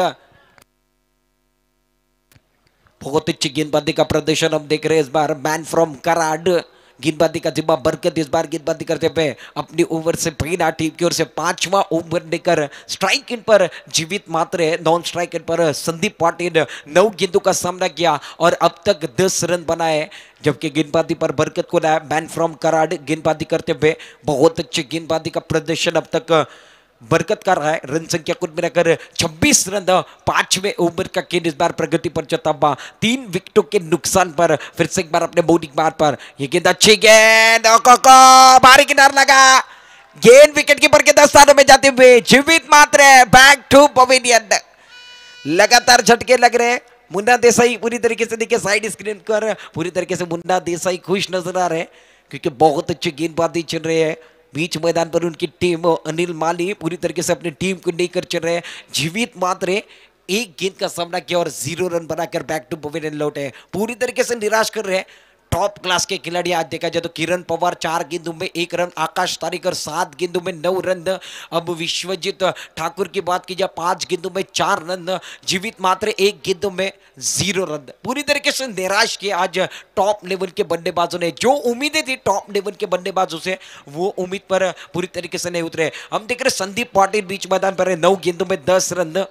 बहुत अच्छी गेंदबाजी का प्रदर्शन हम देख रहे हैं इस बार मैन फ्रॉम कराड गेंदबाजी का जिम्मा बरकत इस बार गेंदबाजी करते हुए अपनी ओवर से पहला टीम की ओर से पांचवा ओवर लेकर स्ट्राइक इन पर जीवित मात्र नॉन स्ट्राइक इन पर संदीप पाटिल नौ गेंदों का सामना किया और अब तक दस रन बनाए, जबकि गेंदबाजी पर बरकत को लाया मैन फ्रॉम कराड गेंदबाजी करते हुए बहुत अच्छी गेंदबाजी का प्रदर्शन अब तक बरकत कर रहा है। रन संख्या कुल मिलाकर 26 रन पाँचवें ओवर का गेंद इस बार प्रगति पर चताबा तीन विकेटों के नुकसान पर फिर से एक बार अपने बॉलिंग बार पर। ये गेंद अच्छी गेंद। बारी किनार लगा। गेंद विकेट कीपर के दस्तानों में जाते हुए जीवित मात्र बैक टू पवेलियन। लगातार झटके लग रहे हैं। मुन्ना देसाई पूरी तरीके से देखिए साइड स्क्रीन पर। पूरी तरीके से मुन्ना देसाई खुश नज़र आ रहे हैं, क्योंकि बहुत अच्छी गेंदबाजी चल रही है। बीच मैदान पर उनकी टीम अनिल माली पूरी तरीके से अपनी टीम को लेकर चल रहे जीवित मात्र एक गेंद का सामना किया और ज़ीरो रन बनाकर बैक टू पवेलियन लौटे पूरी तरीके से निराश कर रहे हैं। टॉप क्लास के खिलाड़ी आज देखा जाए तो किरण पवार, चार गेंदों में एक रन, आकाश तारीकर सात गेंदों में नौ रन। अब विश्वजीत ठाकुर की बात की जाए, पाँच गेंदों में चार रन, जीवित मात्र एक गेंदों में ज़ीरो रन। पूरी तरीके से निराश किए आज टॉप लेवल के बल्लेबाजों ने। जो उम्मीदें थी टॉप लेवल के बल्लेबाजों से, वो उम्मीद पर पूरी तरीके से नहीं उतरे। हम देख रहे संदीप पाटिल बीच मैदान पर है, नौ गेंदों में दस रन।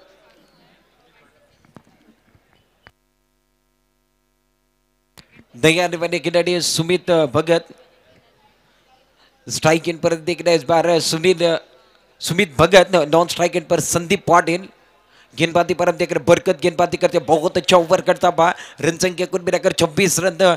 वाले खिलाड़ी सुमित भगत स्ट्राइक इन पर देखना इस बार Sunil Sumit Bhagat non strike end पर संदीप पाटिल गेंदबाजी पर हम देख रहे बरकत गेंदबाजी करते बहुत अच्छा ओवर करता बा रन संख्या कुल मिलाकर 26 रन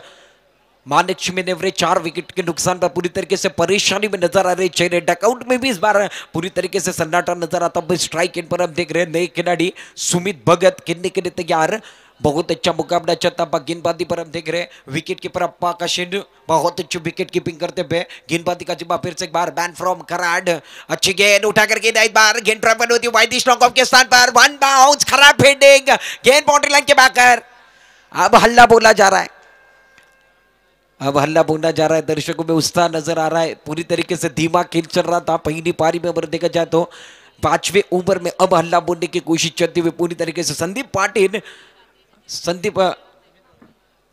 महालक्ष्मी नेवरे चार विकेट के नुकसान पर पूरी तरीके से परेशानी में नज़र आ रही चेन्नई डकआउट में भी इस बार पूरी तरीके से सन्नाटा नज़र आता स्ट्राइक इन पर हम देख रहे नए खिलाड़ी सुमित भगत खेलने के लिए तैयार बहुत अच्छा मुकाबला चलता पा गेंदबाजी पर हम देख रहे हैं विकेट कीपर अप्पा शिंड बहुत अच्छी विकेट कीपिंग करते हुए, गेंदबाजी का जिम्मा फिर से एक बार बैन फ्रॉम कराड अच्छी गेंद उठा करके एक बार, गेंद ट्रैवल होती है वाइट ऑफ़ के स्थान पर वन बाउंस खराब फील्डिंग गेंद बाउंड्री लाइन के बाकर अब हल्ला बोला जा रहा है। अब हल्ला बोलना जा रहा है, दर्शकों में उत्साह नज़र आ रहा है, पूरी तरीके से धीमा खेल चल रहा था, पहली पारी में अगर देखा जाए तो पांचवे ओवर में अब हल्ला बोलने की कोशिश चलती हुई पूरी तरीके से संदीप पाटिल संदीप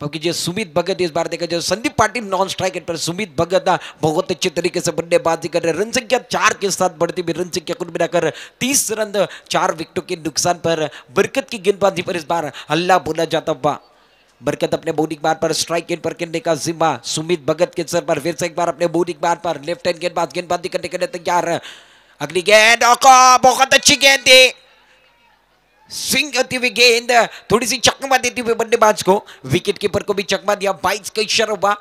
क्योंकि जो सुमित भगत इस बार देखा जाए, संदीप पाटिल नॉन स्ट्राइक पर सुमित भगत ना बहुत अच्छे तरीके से बल्लेबाजी कर रहे रन संख्या चार के साथ बढ़ती हुई रन संख्या कुल मिलाकर तीस रन, चार विकेटों के नुकसान पर बरकत की गेंदबाजी पर इस बार हल्ला बोला जाता हुआ। बरकत अपने बोलिंग बार पर स्ट्राइक गेंद पर खेलने का जिम्मा सुमित भगत के सर पर, फिर से एक बार अपने बॉलिंग बार पर लेफ़्ट हैंड गेंदबाज, गेंदबाजी करने के लिए तैयार। अगली गेंद बहुत अच्छी गेंद थी। स्विंग होती हुई गेंद थोड़ी सी चकमा देती हुई बल्लेबाज को विकेट कीपर को भी चकमा दिया बाईस का हुआ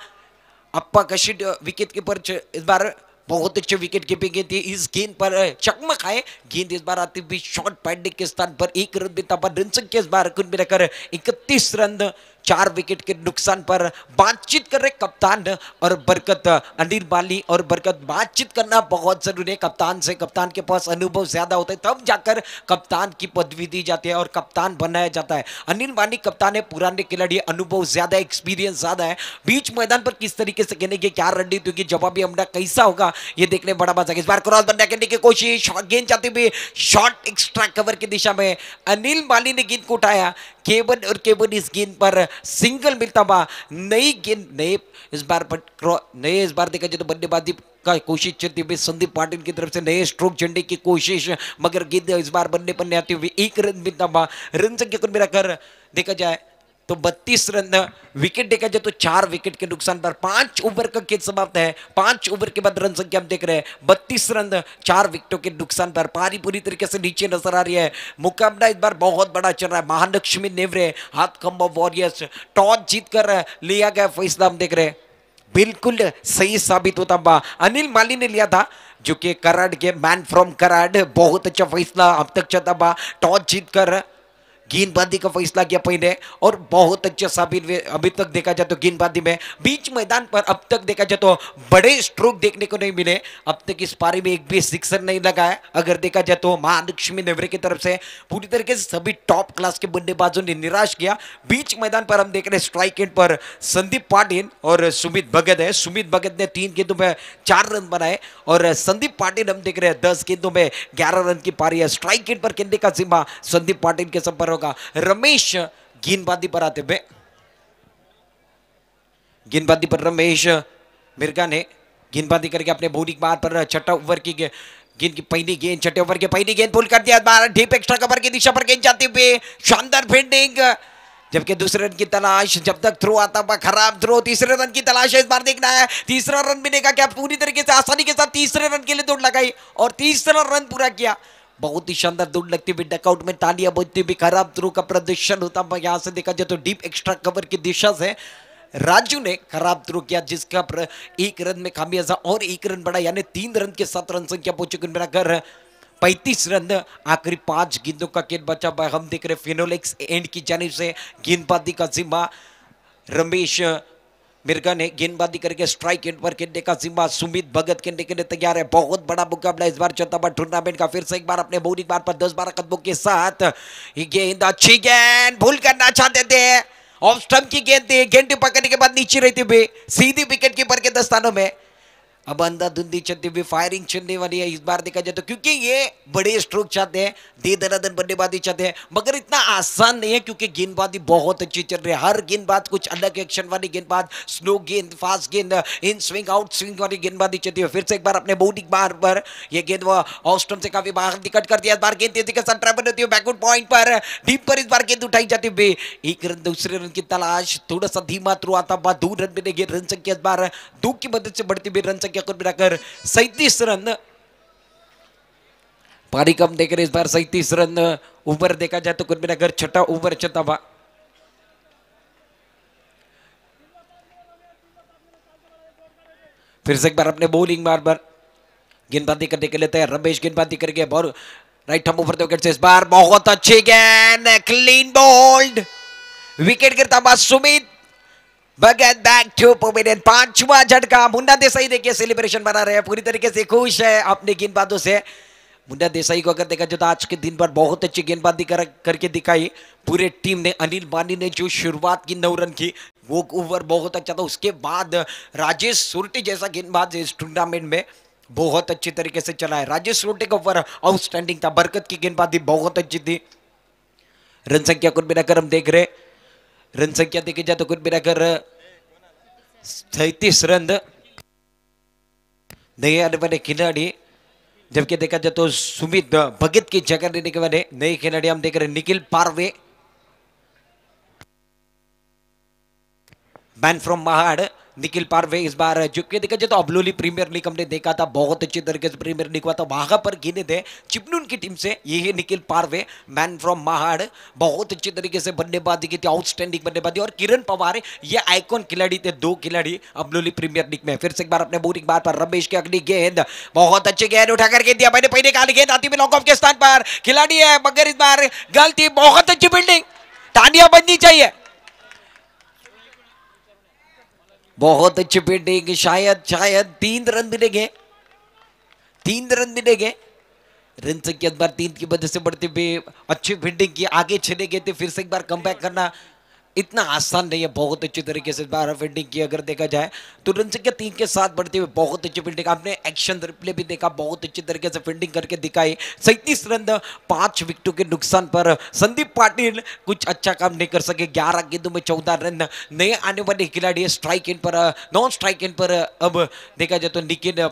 अप्पा कशिड विकेट कीपर इस बार बहुत अच्छे विकेट कीपिंग थी इस गेंद पर चकमक आए गेंद इस बार आती हुई शॉर्ट पैडने के स्थान पर एक रन देता पर रन संख्या इस बार रकम में रखकर इकतीस रन चार विकेट के नुकसान पर बातचीत कर रहे कप्तान और बरकत, अनिल माली और बरकत। बातचीत करना बहुत ज़रूरी है। कप्तान से कप्तान के पास अनुभव ज़्यादा होता है, तब जाकर कप्तान की पदवी दी जाती है और कप्तान बनाया जाता है। अनिल बाली कप्तान है, पुराने खिलाड़ी, अनुभव ज़्यादा एक्सपीरियंस ज़्यादा है। बीच मैदान पर किस तरीके से खेलेंगे, क्या रणनीति होगी, जवाबी हमला कैसा होगा, ये देखने बड़ा मज़ा। इस बार क्रॉस बनने करने की कोशिश, गेंद जाते हुए शॉर्ट एक्स्ट्रा कवर की दिशा में अनिल बाली ने गेंद को उठाया। केवन और केवन इस गेंद पर सिंगल मिलता हुआ नई गेंद, नए इस बार पर नए इस बार देखा जाए तो बल्लेबाजी का कोशिश चलती हुई संदीप पाटिल की तरफ़ से, नए स्ट्रोक झंडे की कोशिश, मगर गेंद इस बार बनने पर नहीं आती हुई एक रन मिलता हुआ, रन संख्या को मिलाकर देखा जाए। तो 32 रन विकेट देखा जाए तो चार विकेट के नुकसान पर पाँच ओवर का खेल समाप्त है। पाँच ओवर के बाद रन संख्या हम देख रहे हैं। बत्तीस रन, चार विकेटों के नुकसान पर पारी पूरी तरीके से नीचे नज़र आ रही है। मुकाबला इस बार बहुत बड़ा चल रहा है। महालक्ष्मी नेवरे, हाथ खम्बा वॉरियर्स टॉस जीत कर लिया गया फैसला हम देख रहे हैं। बिल्कुल सही साबित होता बा अनिल माली ने लिया था, जो कि कराड़ के मैन फ्रॉम कराड़, बहुत अच्छा फैसला अब तक चलता बा टॉस जीत कर गेंदबाजी का फैसला किया पहले, और बहुत अच्छा साबित अभी तक देखा जाए तो गेंदबाजी में बीच मैदान पर अब तक देखा जाए तो बड़े स्ट्रोक देखने को नहीं मिले। अब तक इस पारी में एक भी सिक्सर नहीं लगा है। अगर देखा जाए तो महालक्ष्मी नेवरे की तरफ़ से पूरी तरीके से सभी टॉप क्लास के बल्लेबाजों ने निराश किया। बीच मैदान पर हम देख रहे हैं स्ट्राइक एंड पर संदीप पाटिल और सुमित भगत है। सुमित भगत ने तीन गेंदों में चार रन बनाए, और संदीप पाटिल हम देख रहे हैं दस गेंदों में ग्यारह रन की पारी है। स्ट्राइक एंड पर खेलने का जिम्मा संदीप पाटिल के संपर्क होगा रमेश, गेंदबाजी पर आते हुए। गेंदबाजी पर रमेश मिर्गा ने गेंदबाजी करके अपने बॉलिंग मार पर छठा ओवर की गेंद की पहली गेंद, छठे ओवर की पहली गेंद पुल कर दिया। बार डीप एक्स्ट्रा कवर की दिशा पर गेंद जाते हुए शानदार फील्डिंग जबकि दूसरे रन की तलाश जब तक थ्रो आता हुआ खराब थ्रो तीसरे रन की तलाश है इस बार देखना है। तीसरा रन मिलेगा क्या? पूरी तरीके से आसानी के साथ तीसरे रन के लिए दौड़ लगाई और तीसरा रन पूरा किया। बहुत ही शानदार दौड़ लगती हुई डकआउट में तालियाँ बजती हुई खराब थ्रो का प्रदर्शन होता हुआ यहाँ से देखा जाए तो डीप एक्स्ट्रा कवर की दिशा से राजू ने खराब थ्रो किया, जिसका एक रन में खामियाजा और एक रन बढ़ा यानी तीन रन के साथ रन संख्या पहुँची कुल मिलाकर पैंतीस रन। आखिरी पाँच गेंदों का खेल बचा हम देख रहे फिनोलेक्स एंड की जानिब से गेंदबाजी का जिम्मा। रमेश मिर्गा ने गेंदबाजी करके स्ट्राइक एंड पर खेलने का जिम्मा। सुमित भगत खेलने के लिए तैयार है। बहुत बड़ा मुकाबला इस बार चौथा टूर्नामेंट का। फिर से एक बार अपने बॉलिंग बार पर दस बारह कदमों के साथ गेंद, अच्छी गेंद। भूल करना चाहते थे। ऑफ़ स्टम्प की गेंद थी। गेंद पकड़ने के बाद नीचे रहती थी सीधी विकेट कीपर के दस्तानों में अब अंधाधुंधी चलती हुई फायरिंग चलने वाली है इस बार देखा जाए तो क्योंकि ये बड़े स्ट्रोक चाहते हैं दे दनादन बल्लेबाजी चाहते हैं, मगर इतना आसान नहीं है क्योंकि गेंदबाजी बहुत अच्छी चल रही है। हर गेंदबाज कुछ अलग एक्शन वाली गेंदबाज स्लो गेंद फास्ट गेंद इन स्विंग आउट स्विंग वाली गेंदबाजी चलती है। फिर से एक बार अपने बॉलिंग बार पर, ये गेंद वो ऑस्टम से काफ़ी बाहर निकट कर दिया। इस बार गेंद तेज़ी के साथ ट्रैवल होती है बैकवर्ड पॉइंट पर डीप पर इस बार गेंद उठाई जाती हुई एक रन दूसरे रन की तलाश, थोड़ा सा धीमा थ्रू आता हुआ दो रन मिलेंगे रन संख्या इस बार दो की मदद से बढ़ती हुई रन कुल मिलाकर सैतीस रन पारी कम देख रहे इस बार सैतीस रन ओवर देखा जाए तो कुल मिलाकर छठा चलता हुआ फिर से एक बार अपने बॉलिंग बार बार गेंदबाजी करने के लिए तैयार रमेश गेंदबाजी करके ball right arm over wicket से इस बार बहुत अच्छी गेंद क्लीन बोल्ड विकेट गिरता हुआ Sumit Bhagat back to pavilion पांचवा झटका मुन्ना देसाई देखिए सेलिब्रेशन बना रहे हैं। पूरी तरीके से खुश है अपने गेंदबाजों से। मुन्ना देसाई को अगर देखा जाए तो आज के दिन पर बहुत अच्छी गेंदबाजी कर, करके दिखाई। पूरे टीम ने अनिल बानी ने जो शुरुआत की नौ रन की वो ओवर बहुत अच्छा था। उसके बाद राजेश सुरटी जैसा गेंदबाज इस टूर्नामेंट में बहुत अच्छी तरीके से चला है। राजेश रोटे का ओवर आउटस्टैंडिंग था। बरकत की गेंदबाजी बहुत अच्छी थी। रन संख्या कुल मिलाकर हम देख रहे रन संख्या देखी जाए तो कुल मिलाकर सैतीस रन नए आने वाले खिलाड़ी. जबकि देखा जाए तो सुमित भगत की जगह लेने के वाले नए खिलाड़ी हम देख रहे निखिल पारवे. मैन फ्रॉम महाड़, निखिल पारवे इस बार जबकि देखा जाए तो अबलोली प्रीमियर लीग हमने देखा था, बहुत अच्छी तरीके से प्रीमियर लीग हुआ था, वहाँ पर गिने थे चिपनून की टीम से, ये है निखिल पारवे मैन फ्रॉम महाड़, बहुत अच्छे तरीके से बल्लेबाजी की थी, आउटस्टैंडिंग बल्लेबाजी, और किरण पवार, ये आइकॉन खिलाड़ी थे, दो खिलाड़ी अबलोली प्रीमियर लीग में। फिर से एक बार अपने बोरिंग बार पर, रमेश की अगली गेंद, बहुत अच्छी गेंद उठा करके दिया, मैंने पहले काली गेंद आती लॉक ऑफ़ के स्थान पर, खिलाड़ी है, मगर इस बार गलती, बहुत अच्छी बिल्डिंग तानिया बननी चाहिए। बहुत अच्छी फील्डिंग शायद शायद तीन रन मिलेंगे तीन रन मिलेंगे रन संख्या बार तीन की वजह से बढ़ते हुए अच्छी फील्डिंग की, आगे चले गए थे, फिर से एक बार कम करना। इतना आसान नहीं है, बहुत अच्छी तरीके से इस बार फील्डिंग की अगर देखा जाए तो रन संख्या तीन के साथ बढ़ते हुए बहुत अच्छी फील्डिंग आपने एक्शन रिप्ले भी देखा, बहुत अच्छी तरीके से फील्डिंग करके दिखाई। सैंतीस रन, पाँच विकेटों के नुकसान पर संदीप पाटिल कुछ अच्छा काम नहीं कर सके। ग्यारह गेंदों में चौदह रन, नए आने वाले खिलाड़ी स्ट्राइक इन पर नॉन स्ट्राइक इन पर, अब देखा जाए तो निकिन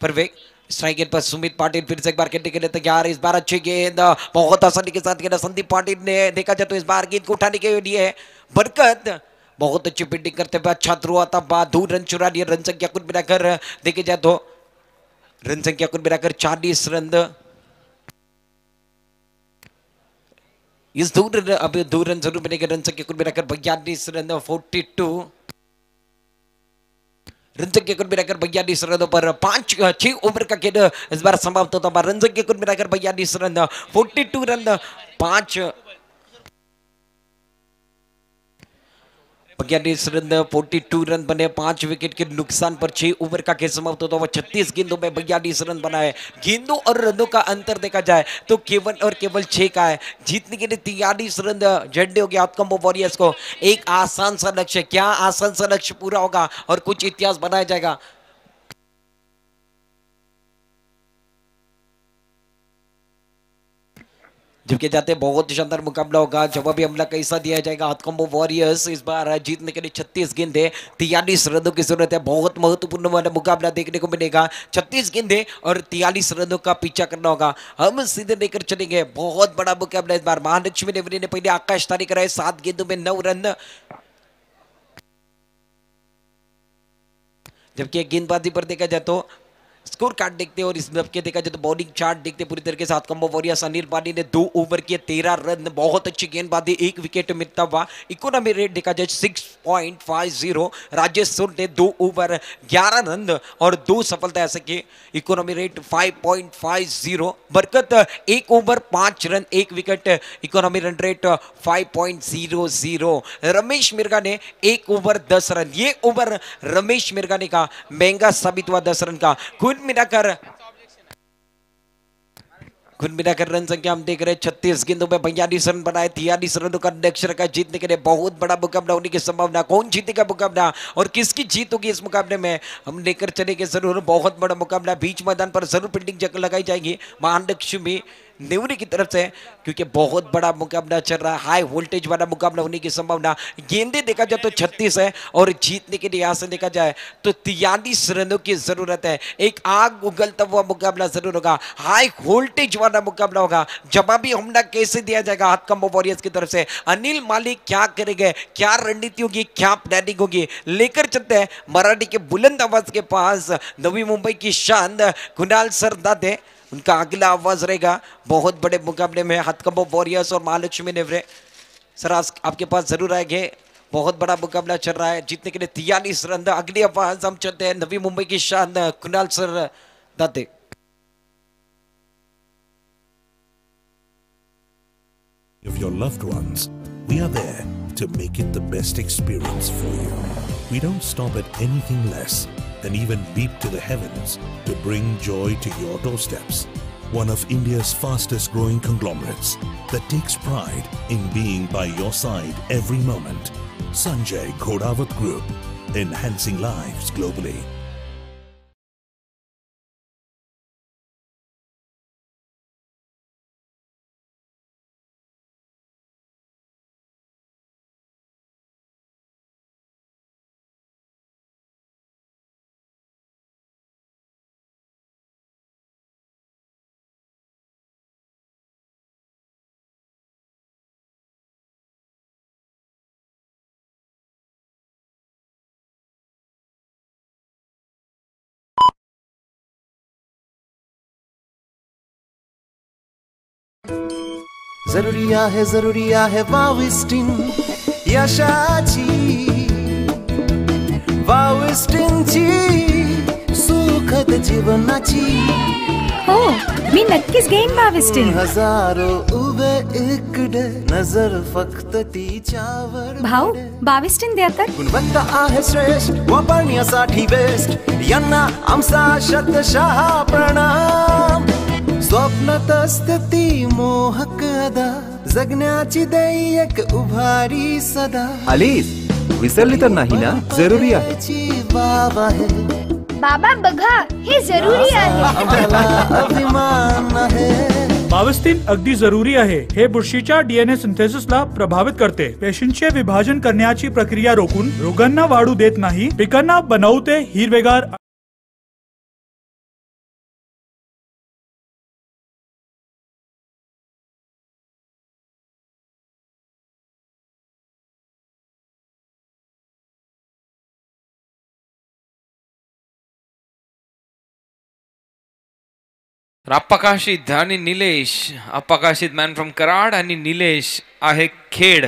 परवेग स्ट्राइक पर सुमित पाटिल फिर से एक बार खेलने के लिए तैयार इस बार अच्छी गेंद, बहुत आसानी के साथ खेला। संदीप पाटिल ने देखा जाए तो इस बार गेंद को उठाने के लिए बरकत, बहुत अच्छी फील्डिंग करते हुए अच्छा थ्रो आता बहादुर रन चुरा लिए रन संख्या कुल मिलाकर, देखे जाए तो रन संख्या कुल मिलाकर चालीस रन। इस दो रन, अब दो रन ज़रूर मिलेंगे रन संख्या कुल मिलाकर बयालीस रन फोर्टी टू रन संख्या कुल मिलाकर बयालीस रनों पर पांच छह ओवर का खेल इस बार समाप्त होता है रन संख्या कुल मिलाकर बयालीस रन फोर्टी टू रन पांच रन फोर्टी टू रन बने, पाँच विकेट के नुकसान पर छह ओवर का खेल समाप्त होता हुआ छत्तीस गेंदों में बयालीस रन बनाए। गेंदों और रनों का अंतर देखा जाए तो केवल और केवल छह का है। जीतने के लिए तिरालीस रन झंडे हो गया आउटकम्बो वॉरियर्स को। एक आसान सा लक्ष्य, क्या आसान सा लक्ष्य पूरा होगा और कुछ इतिहास बनाया जाएगा। जबकि जाते बहुत शानदार मुकाबला होगा। जवाबी हमला कैसा दिया जाएगा हथकम्बो वॉरियर्स इस बार जीतने के लिए छत्तीस गेंदे, तियालीस रनों की ज़रूरत है। बहुत महत्वपूर्ण वाला मुकाबला देखने को मिलेगा। छत्तीस गेंदे और तियालीस रनों का पीछा करना होगा। हम सीधे लेकर चलेंगे। बहुत बड़ा मुकाबला इस बार। महालक्ष्मी नेवरी ने पहले आकाश तारी कराए, सात गेंदों में नौ रन। जबकि गेंदबाजी पर देखा जाए तो स्कोर कार्ड देखते हैं और इस के देखा जाए तो बॉलिंग चार्ट देखते पूरी तरीके से कम्बो वॉरियर्स अनिल पांडे ने दो ओवर किए, तेरह रन, बहुत अच्छी गेंदबाजी एक विकेट मिलता हुआ इकोनॉमी रेट देखा जाए six point five zero Rajesh Sur ने दो ओवर ग्यारह रन और दो सफलता ऐसे की economy rate five point five zero Barkat, एक ओवर पाँच रन, एक wicket economy run rate five point zero zero Ramesh Mirga ने एक ओवर दस रन। ये ओवर रमेश मिर्गा ने का महँगा साबित हुआ दस रन का। कुल मिलाकर रन संख्या हम देख रहे छत्तीस गेंदों में बयालीस रन बनाए, तियालीस रनों का लक्ष्य रखा जीतने के लिए बहुत बड़ा मुकाबला होने की संभावना। कौन जीतेगा मुकाबला और किसकी जीत होगी इस मुकाबले में? हम लेकर चलेंगे ज़रूर, बहुत बड़ा मुकाबला। बीच मैदान पर ज़रूर बिल्डिंग जगह लगाई जाएगी। महालक्ष्मी नेवरी की तरफ़ से, क्योंकि बहुत बड़ा मुकाबला चल रहा है हाई वोल्टेज वाला मुकाबला होने की संभावना। गेंदे देखा जाए तो छत्तीस है, और जीतने के लिए यहाँ से देखा जाए तो तियालीस रनों की ज़रूरत है। एक आग उगलता हुआ मुकाबला ज़रूर होगा, हाई वोल्टेज वाला मुकाबला होगा। जवाबी हमला कैसे दिया जाएगा हाथ कम्बो वॉरियर्स की तरफ़ से? अनिल मालिक क्या करेंगे? क्या रणनीति होगी? क्या प्लानिंग होगी? लेकर चलते हैं मराठी के बुलंद आवाज़ के पास नवी मुंबई की शान, कुणाल सरदादे उनका अगला आवाज़ रहेगा। बहुत बड़े मुकाबले में हथकम्बो वॉरियर्स और महालक्ष्मी नेवरे सर आपके पास ज़रूर आएँगे। बहुत बड़ा मुकाबला चल रहा है। जीतने के लिए तियालीस रन अगली आवाज़ हम चलते हैं। नवी मुंबई की शान Kunal sir Date. Of your loved ones, we are there to make it the best experience for you. We don't stop at anything less. Than even leap to the heavens to bring joy to your doorsteps. One of India's fastest growing conglomerates that takes pride in being by your side every moment. Sanjay Ghodawat Group, enhancing lives globally. जरुरी आहे जरुरी आहे वाविस्टिन यशाची. वाविस्टिनची सुखद जीवनाची. हो मी नक्कीच घेईन बाविस्टिन हजारो उभे इकडे नजर फक्त तिच्यावर भाऊ बाविस्टिन द्या तर. गुणवत्ता आहे श्रेष्ठ वापरण्यासाठी बेस्ट यांना आमचा शतशहा प्रणाम. स्वप्नात असते ती मोहक अदा। जगण्याची देई एक उभारी सदा। आलीस विसरली तर नाही ना? जरुरी आहे. बाब आहे बाबा बघा हे जरुरी आहे. अभिमान आहे। बावस्तीन अगदी जरुरी आहे. हे बुरशीच्या डीएनए सिंथेसिसला प्रभावित करते. पेशींचे विभाजन करण्याची प्रक्रिया रोखून रोगांना वाढू देत नाही पिकांना बनवते हिरवेगार तर अपकाशित आणि निलेश अपकाशित मॅन फ्रॉम कराड आणि निलेश आहे खेड.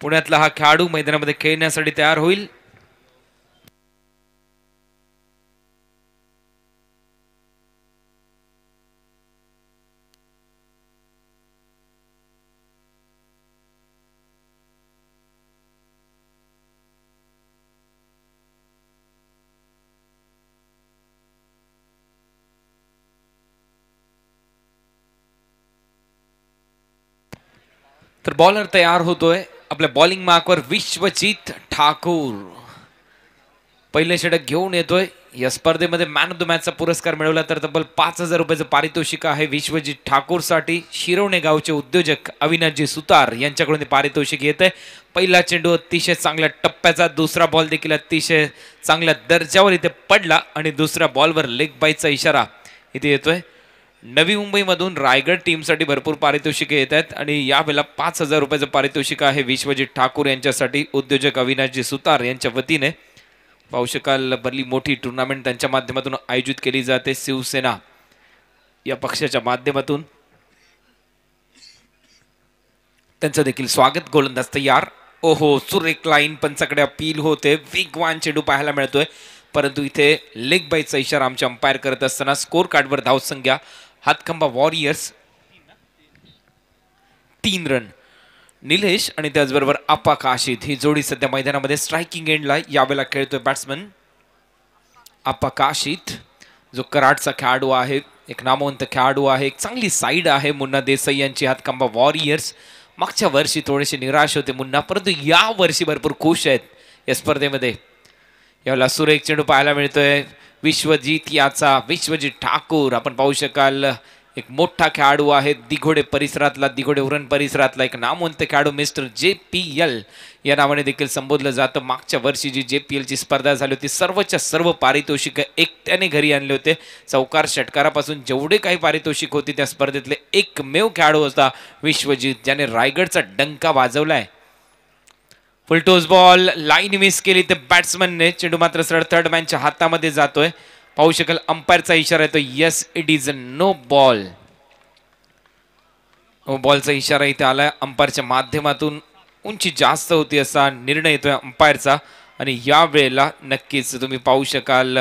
पुण्यातला हा खेळाडू मैदानामध्ये खेळण्यासाठी तयार होईल. तर बॉलर तयार होतोय. आपल्या बॉलिंग मार्कवर विश्वजित ठाकूर. पहिले षटक घेऊन येतोय. या स्पर्धेमध्ये मॅन ऑफ द मॅचचा पुरस्कार मिळवला तर तब्बल पाच हजार रुपयाचं पारितोषिक आहे विश्वजित ठाकूरसाठी. शिरवणे गावचे उद्योजक अविनाशजी सुतार यांच्याकडून ते पारितोषिक येत आहे पहिला चेंडू अतिशय चांगल्या टप्प्याचा दुसरा बॉल देखील अतिशय चांगल्या दर्जावर इथे पडला आणि दुसऱ्या बॉलवर लेग बाईचा इशारा इथे येतोय. नवी मुंबईमधून रायगड टीमसाठी भरपूर पारितोषिके येत आहेत आणि यावेळेला पाच हजार रुपयाचं पारितोषिक आहे विश्वजित ठाकूर यांच्यासाठी. उद्योजक अविनाशजी सुतार यांच्या वतीने पाहू शकाल भरली मोठी टुर्नामेंट त्यांच्या माध्यमातून आयोजित केली जाते. शिवसेना या पक्षाच्या माध्यमातून. त्यांचं देखील स्वागत गोलंदाज तयार. ओहो सुरेख लाईन पंचाकडे अपील होते. वेगवान चेंडू पाहायला मिळतोय. परंतु इथे लेग बाईचा इशारा आमच्या अंपायर करत असताना स्कोर कार्डवर धावसंख्या हातखंबा वॉरियर्स तीन रन निलेश आणि त्याचबरोबर आप्पा काशीद ही जोडी सध्या मैदानामध्ये स्ट्रायकिंग एंडला यावेळेला खेळतोय बॅट्समन आप्पा काशीद जो कराडचा खेळाडू आहे एक नामवंत खेळाडू आहे एक चांगली साईड आहे मुन्ना देसाई यांची हातखंबा वॉरियर्स मागच्या वर्षी थोडेसे निराश होते मुन्ना परंतु या वर्षी भरपूर खुश आहेत या स्पर्धेमध्ये. यावेळेला सुरेख चेंडू पाहायला मिळतोय. विश्वजित याचा विश्वजित ठाकूर आपण पाहू शकाल एक मोठा खेळाडू आहे दिघोडे परिसरातला दिघोडे उरण परिसरातला एक नामवंत खेळाडू मिस्टर जे पी एल या नावाने देखील संबोधलं जातं. मागच्या वर्षी जी जे पी एलची स्पर्धा झाली होती सर्वच्या सर्व पारितोषिक एकट्याने घरी आणले होते. चौकार षटकारापासून जेवढे काही पारितोषिक होते त्या स्पर्धेतले एकमेव खेळाडू होता विश्वजीत ज्याने रायगडचा डंका वाजवला आहे फुलटोस बॉल लाईन मिस केली तर बॅट्समनने चेंडू मात्र सरळ थर्ड मॅनच्या हातामध्ये जातोय. पाहू शकाल अंपायरचा इशारा येतो. Yes it is a no ball बॉलचा इशारा इथे आलाय. अंपायरच्या माध्यमातून उंची जास्त होती असा निर्णय येतोय अंपायरचा आणि या वेळेला नक्कीच तुम्ही पाहू शकाल.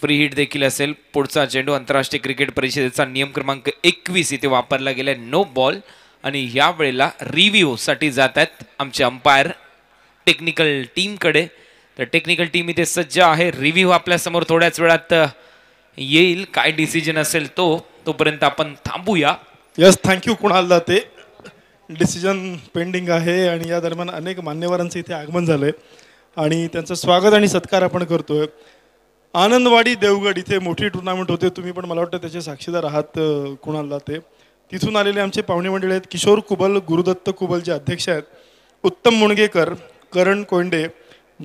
फ्री हिट देखील असेल. पुढचा चेंडू आंतरराष्ट्रीय क्रिकेट परिषदेचा नियम क्रमांक एकवीस इथे वापरला गेलाय. नो बॉल आणि या वेळेला रिव्ह्यूसाठी जात आहेत आमचे अंपायर टेक्निकल टीमकडे तर टेक्निकल टीम इथे सज्ज आहे. रिव्ह्यू आपल्यासमोर थोड्याच वेळात येईल. काय डिसिजन असेल तो तोपर्यंत आपण थांबूया. यस थँक्यू कुणालला ते डिसिजन पेंडिंग आहे आणि या दरम्यान अनेक मान्यवरांचं इथे आगमन झालंय. आणि त्यांचं स्वागत आणि सत्कार आपण करतोय. आनंदवाडी देवगड इथे मोठी टुर्नामेंट होते. तुम्ही पण मला वाटतं त्याचे साक्षीदार आहात अं, कुणाल तिथून आलेले आमचे पाहुणे मंडळी आहेत. किशोर कुबल गुरुदत्त कुबल जे अध्यक्ष आहेत. उत्तम मुणगेकर करण कोंडे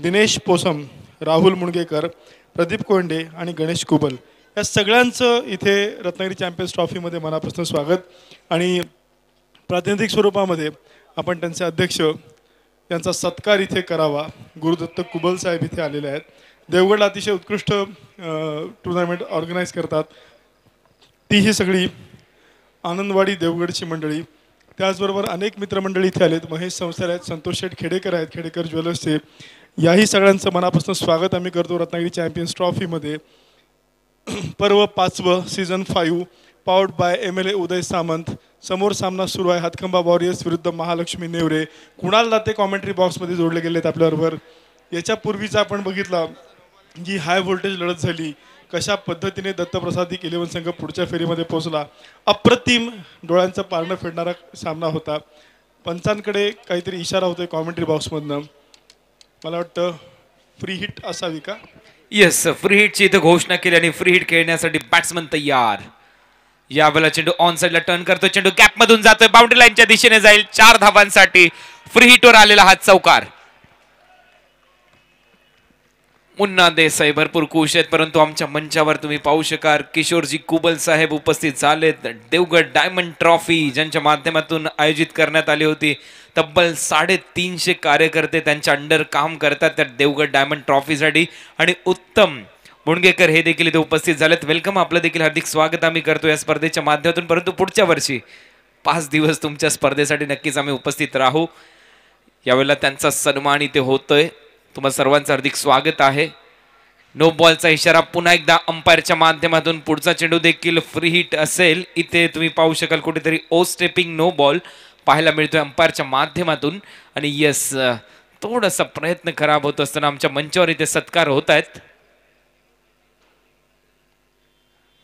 दिनेश पोसम राहुल मुणगेकर प्रदीप कोंडे आणि गणेश कुबल. या सगळ्यांचं इथे रत्नागिरी चॅम्पियन्स ट्रॉफीमध्ये मनापासून स्वागत. आणि प्रातिनिधिक स्वरूपामध्ये आपण त्यांचे अध्यक्ष यांचा सत्कार इथे करावा. गुरुदत्त कुबल साहेब इथे आलेले आहेत. देवगडला अतिशय उत्कृष्ट टुर्नामेंट ऑर्गनाईज करतात. ती ही सगळी आनंदवाडी देवगडची मंडळी. त्याचबरोबर अनेक मित्रमंडळी इथे आलेत. महेश संसार आहेत संतोष शेठ खेडेकर आहेत खेडेकर ज्वेलर्सचे याही सगळ्यांचं मनापासून स्वागत आम्ही करतो रत्नागिरी चॅम्पियन्स ट्रॉफीमध्ये. पर्व पाचवं season five powered by M L A Uday Samant. समोर सामना सुरू आहे हातखंबा वॉरियर्स विरुद्ध महालक्ष्मी नेवरे. कुणाल दाते कॉमेंट्री बॉक्समध्ये जोडले गेले आहेत आपल्याबरोबर. याच्या आपण बघितला जी हाय व्होल्टेज लढत झाली कशा पद्धतीने दत्तप्रसादी इलेव्हन संघ पुढच्या फेरीमध्ये पोहोचला? अप्रतिम डोळ्यांचं पारणं फेडणारा सामना होता. पंचांकडे काहीतरी इशारा होतोय कॉमेंट्री बॉक्समधनं मला वाटतं फ्री हिट असावी का? येस फ्री हिटची इथं घोषणा केली आणि फ्री हिट खेळण्यासाठी बॅट्समन तयार. यावेळेला चेंडू ऑन साइडला टर्न करतो चेंडू गॅप मधून जातोय. बाउंड्री लाईनच्या दिशेने जाईल. चार धावांसाठी फ्री हिटवर आलेला हा चौकार. मुन्ना देसाई भरपूर खुश आहेत परंतु आमच्या मंचावर तुम्ही पाहू शकाल किशोरजी कुबल साहेब उपस्थित झालेत. देवगड डायमंड ट्रॉफी ज्यांच्या माध्यमातून आयोजित करण्यात आली होती. तब्बल साडेतीनशे कार्यकर्ते त्यांच्या अंडर काम करतात त्या देवगड डायमंड ट्रॉफीसाठी. आणि उत्तम मुणगेकर हे देखील इथे उपस्थित झालेत. वेलकम आपलं देखील हार्दिक स्वागत आम्ही करतो या स्पर्धेच्या माध्यमातून. परंतु पुढच्या वर्षी पाच दिवस तुमच्या स्पर्धेसाठी नक्कीच आम्ही उपस्थित राहू. यावेळेला त्यांचा सन्मान इथे होतोय. तुम्हा सर्वांचं हार्दिक स्वागत आहे. नो बॉलचा इशारा पुन्हा एकदा अंपायरच्या माध्यमातून पुढचा चेंडू देखील फ्री हिट असेल. इथे तुम्ही पाहू शकाल कुठेतरी ओ स्टेपिंग नो बॉल पाहायला मिळतोय अंपायरच्या माध्यमातून. आणि यस थोडासा प्रयत्न खराब होत असताना आमच्या मंचावर इथे सत्कार होत आहेत.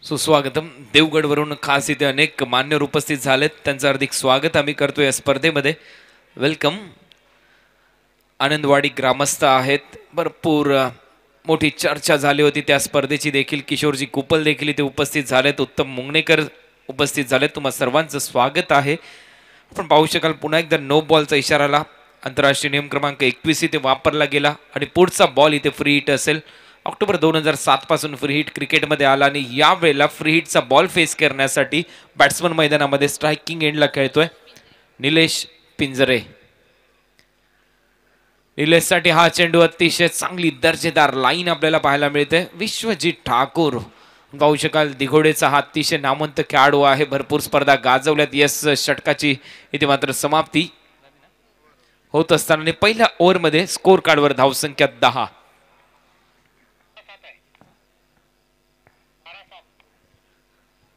सुस्वागतम. देवगडवरून खास इथे अनेक मान्यवर उपस्थित झालेत. त्यांचं हार्दिक स्वागत आम्ही करतो या स्पर्धेमध्ये. वेलकम आनंदवाडी ग्रामस्थ आहेत. भरपूर मोठी चर्चा झाली होती त्या स्पर्धेची देखील. किशोरजी कुपल देखील इथे उपस्थित झालेत. उत्तम मुंगणेकर उपस्थित झालेत. तुम्हा सर्वांचं स्वागत आहे. आपण पाहू शकाल पुन्हा एकदा नो बॉलचा इशारा आला आंतरराष्ट्रीय नियम क्रमांक एकवीस इथे वापरला गेला आणि पुढचा बॉल इथे फ्री हिट असेल. ऑक्टोबर दोन हजार सातपासून फ्री हिट क्रिकेटमध्ये आला आणि यावेळेला फ्री हिटचा बॉल फेस करण्यासाठी बॅट्समन मैदानामध्ये स्ट्रायकिंग एंडला खेळतोय. निलेश पिंजरे. निलेशसाठी हा चेंडू अतिशय चांगली दर्जेदार लाईन आपल्याला पाहायला मिळते. विश्वजीत ठाकूर. पाहू शकाल दिघोडेचा हा अतिशय नामवंत खेळाडू आहे. भरपूर स्पर्धा गाजवल्यात. यस षटकाची इथे मात्र समाप्ती होत असताना आणि पहिल्या ओव्हरमध्ये स्कोर कार्डवर धावसंख्या दहा.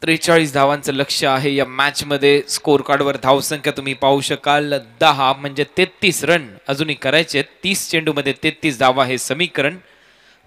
त्रेचाळीस धावांचं लक्ष आहे. या मॅचमध्ये स्कोर कार्डवर धावसंख्या तुम्ही पाहू शकाल. दहा म्हणजे तेहतीस रन अजूनही करायचे तीस चेंडूमध्ये तेहतीस धावा हे समीकरण.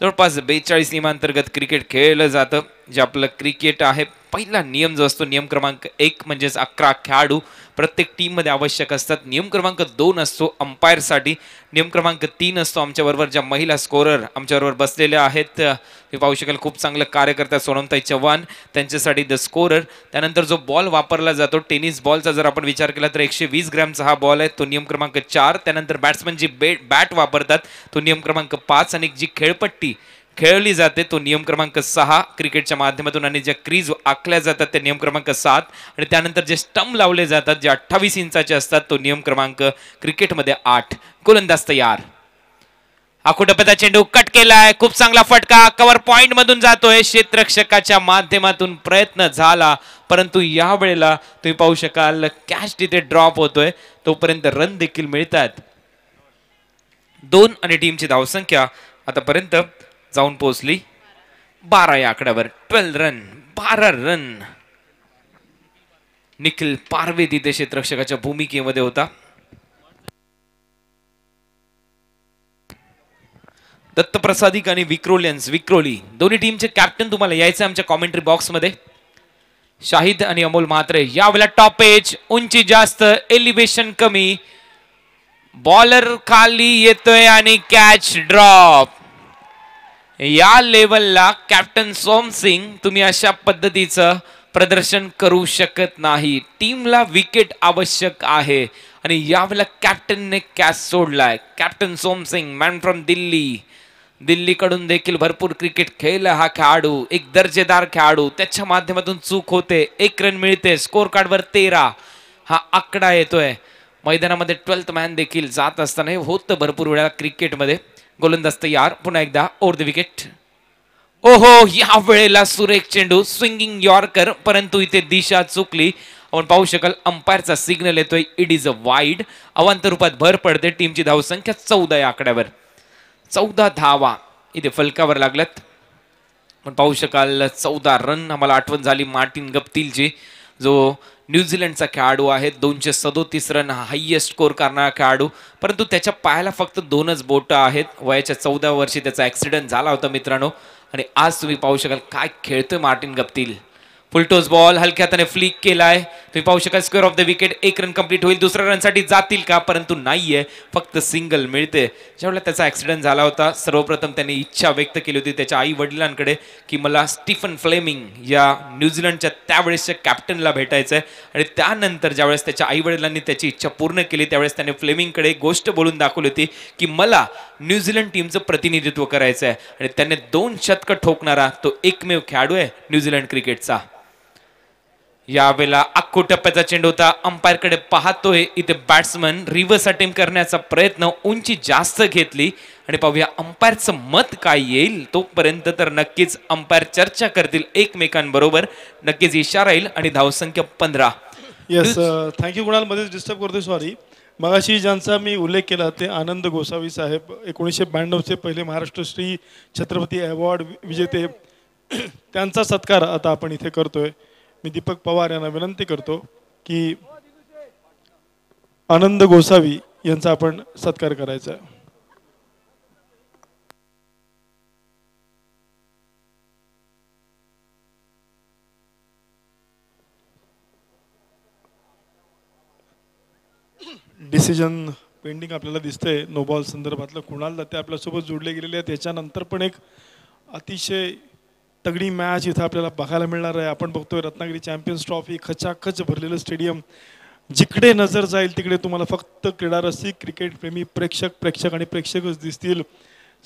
जवळपास बेचाळीस नियमांतर्गत क्रिकेट खेळलं जातं. जे आपलं क्रिकेट आहे. पहिला नियम जो असतो नियम क्रमांक एक म्हणजेच अकरा खेळाडू प्रत्येक टीममध्ये आवश्यक असतात. नियम क्रमांक दोन असतो अंपायरसाठी. नियम क्रमांक तीन असतो आमच्याबरोबर ज्या महिला स्कोरर आमच्याबरोबर बसलेल्या आहेत. हे पाहू शकेल खूप चांगलं कार्य करतात सोनमताई चव्हाण त्यांच्यासाठी द स्कोरर त्यानंतर जो बॉल वापरला जातो टेनिस बॉलचा जर आपण विचार केला तर एकशे वीस ग्रॅमचा हा बॉल आहे. तो नियम क्रमांक चार. त्यानंतर बॅट्समन जी बे बॅट वापरतात तो नियम क्रमांक पाच. आणि जी खेळपट्टी खेळली जाते तो नियम क्रमांक सहा क्रिकेटच्या माध्यमातून आणि ज्या क्रीज आखल्या जातात ते नियम क्रमांक सात. आणि त्यानंतर जे स्टंप लावले जातात जे अठ्ठावीस इंचाचे असतात तो नियम क्रमांक क्रिकेटमध्ये आठ. गोलंदाज तयार. आकुटपता चेंडू कट केलाय. खूप चांगला फटका. कव्हर पॉइंट मधून जातोय. क्षेत्रक्षकाच्या माध्यमातून प्रयत्न झाला. परंतु या वेळेला तुम्ही पाहू शकाल कॅच तिथे ड्रॉप होतोय. तोपर्यंत रन देखील मिळतात. दोन आणि टीमची धावसंख्या आतापर्यंत जाऊन पोहोचली बारा या आकड्यावर. ट्वेल्व रन बारा रन. निखिल पारवे तिथे क्षेत्रक्षकाच्या भूमिकेमध्ये होता. दत्तप्रसादिक आणि विक्रोलियन्स विक्रोली. दोन्ही टीमचे कॅप्टन तुम्हाला यायचं आमच्या कॉमेंट्री बॉक्समध्ये शाहिद आणि अमोल म्हात्रे यावेळेला टॉप एज उंची जास्त एलिव्हेशन कमी. बॉलर खाली येतोय आणि कॅच ड्रॉप या लेवलला कॅप्टन सोम सिंग तुम्ही अशा पद्धतीचं प्रदर्शन करू शकत नाही. टीमला विकेट आवश्यक आहे. आणि यावेळेला कॅप्टनने catch सोडलाय. Captain Som Singh man from Delhi. दिल्लीकडून देखील भरपूर क्रिकेट खेळला हा खेळाडू. एक दर्जेदार खेळाडू. त्याच्या माध्यमातून चूक होते. एक रन मिळते. स्कोर कार्डवर तेरा. हा आकडा येतोय. मैदानामध्ये ट्वेल्थ मॅन देखील जात असताना हे होतं भरपूर वेळा क्रिकेटमध्ये. गोलंदाज तयार पुन्हा एकदा ओर द विकेट. ओहो या वेळेला सुरेख चेंडू स्विंगिंग यॉर्कर परंतु इथे दिशा चुकली. आपण पाहू शकाल अंपायरचा सिग्नल येतोय इट इज अ वाईड अवांतर रूपात भर पडते टीमची धावसंख्या चौदा या आकड्यावर. चौदा धावा. इथे फलकावर लागल्यात. आपण पाहू शकाल चौदा रन आम्हाला आठवण झाली मार्टिन गप्तीलची जो न्यूझीलंडचा खेळाडू आहे दोनशे सदोतीस रन हा हायेस्ट स्कोर करणारा खेळाडू. परंतु त्याच्या पायाला फक्त दोनच बोटं आहेत. वयाच्या चौदा वर्षी त्याचा ऍक्सिडेंट झाला होता मित्रांनो. आणि आज तुम्ही पाहू शकाल काय खेळतोय मार्टिन गप्तील. फुलटोस बॉल हलक्या हाताने फ्लिक केलाय. तुम्ही पाहू शकाल स्क्वेअर ऑफ द विकेट एक रन कंप्लीट होईल. दुसऱ्या रनसाठी जातील का? परंतु नाहीये. फक्त सिंगल मिळते. ज्यावेळेला त्याचा ऍक्सिडेंट झाला होता सर्वप्रथम त्यांनी इच्छा व्यक्त केली होती त्याच्या आई वडिलांकडे की मला स्टीफन फ्लेमिंग या न्यूझीलंडच्या त्यावेळेसच्या कॅप्टनला भेटायचं आहे आणि त्यानंतर ज्यावेळेस त्याच्या आई वडिलांनी त्याची इच्छा पूर्ण केली त्यावेळेस त्याने फ्लेमिंगकडे गोष्ट बोलून दाखवली होती की मला न्यूझीलंड टीमचं प्रतिनिधित्व करायचं आहे आणि त्याने दोन शतकं ठोकणारा तो एकमेव खेळाडू आहे न्यूझीलंड क्रिकेटचा यावेळेला अख्खो टप्प्याचा चेंडू होता. अंपायरकडे पाहतोय. इथे बॅट्समन रिव्हर्स अटेम्प करण्याचा प्रयत्न उंची जास्त घेतली. आणि पाहूया अंपायरचं मत काय येईल. तोपर्यंत तर नक्कीच अंपायर चर्चा करतील एकमेकांबरोबर. नक्कीच इशारा येईल आणि धावसंख्या पंधरा. Yes thank you uh, Kunal. मध्येच डिस्टर्ब करतोय सॉरी मगाशी ज्यांचा मी उल्लेख केला ते आनंद गोसावी साहेब एकोणीसशे ब्याण्णवचे पहिले महाराष्ट्र श्री छत्रपती अवॉर्ड विजेते. त्यांचा सत्कार आता आपण इथे करतोय. मी दीपक पवार यांना विनंती करतो की आनंद गोसावी यांचा आपण सत्कार करायचा आहे. डिसिजन पेंडिंग आपल्याला दिसतंय. नोबॉल संदर्भातलं कुणाल दत्ते आपल्यासोबत जोडले गेलेले आहेत. त्याच्यानंतर पण एक अतिशय तगडी मॅच इथं आपल्याला बघायला मिळणार आहे. आपण बघतोय रत्नागिरी चॅम्पियन्स ट्रॉफी खचाखच भरलेलं स्टेडियम जिकडे नजर जाईल तिकडे तुम्हाला फक्त क्रीडा क्रिकेटप्रेमी क्रिकेट प्रेमी प्रेक्षक प्रेक्षक आणि प्रेक्षकच दिसतील.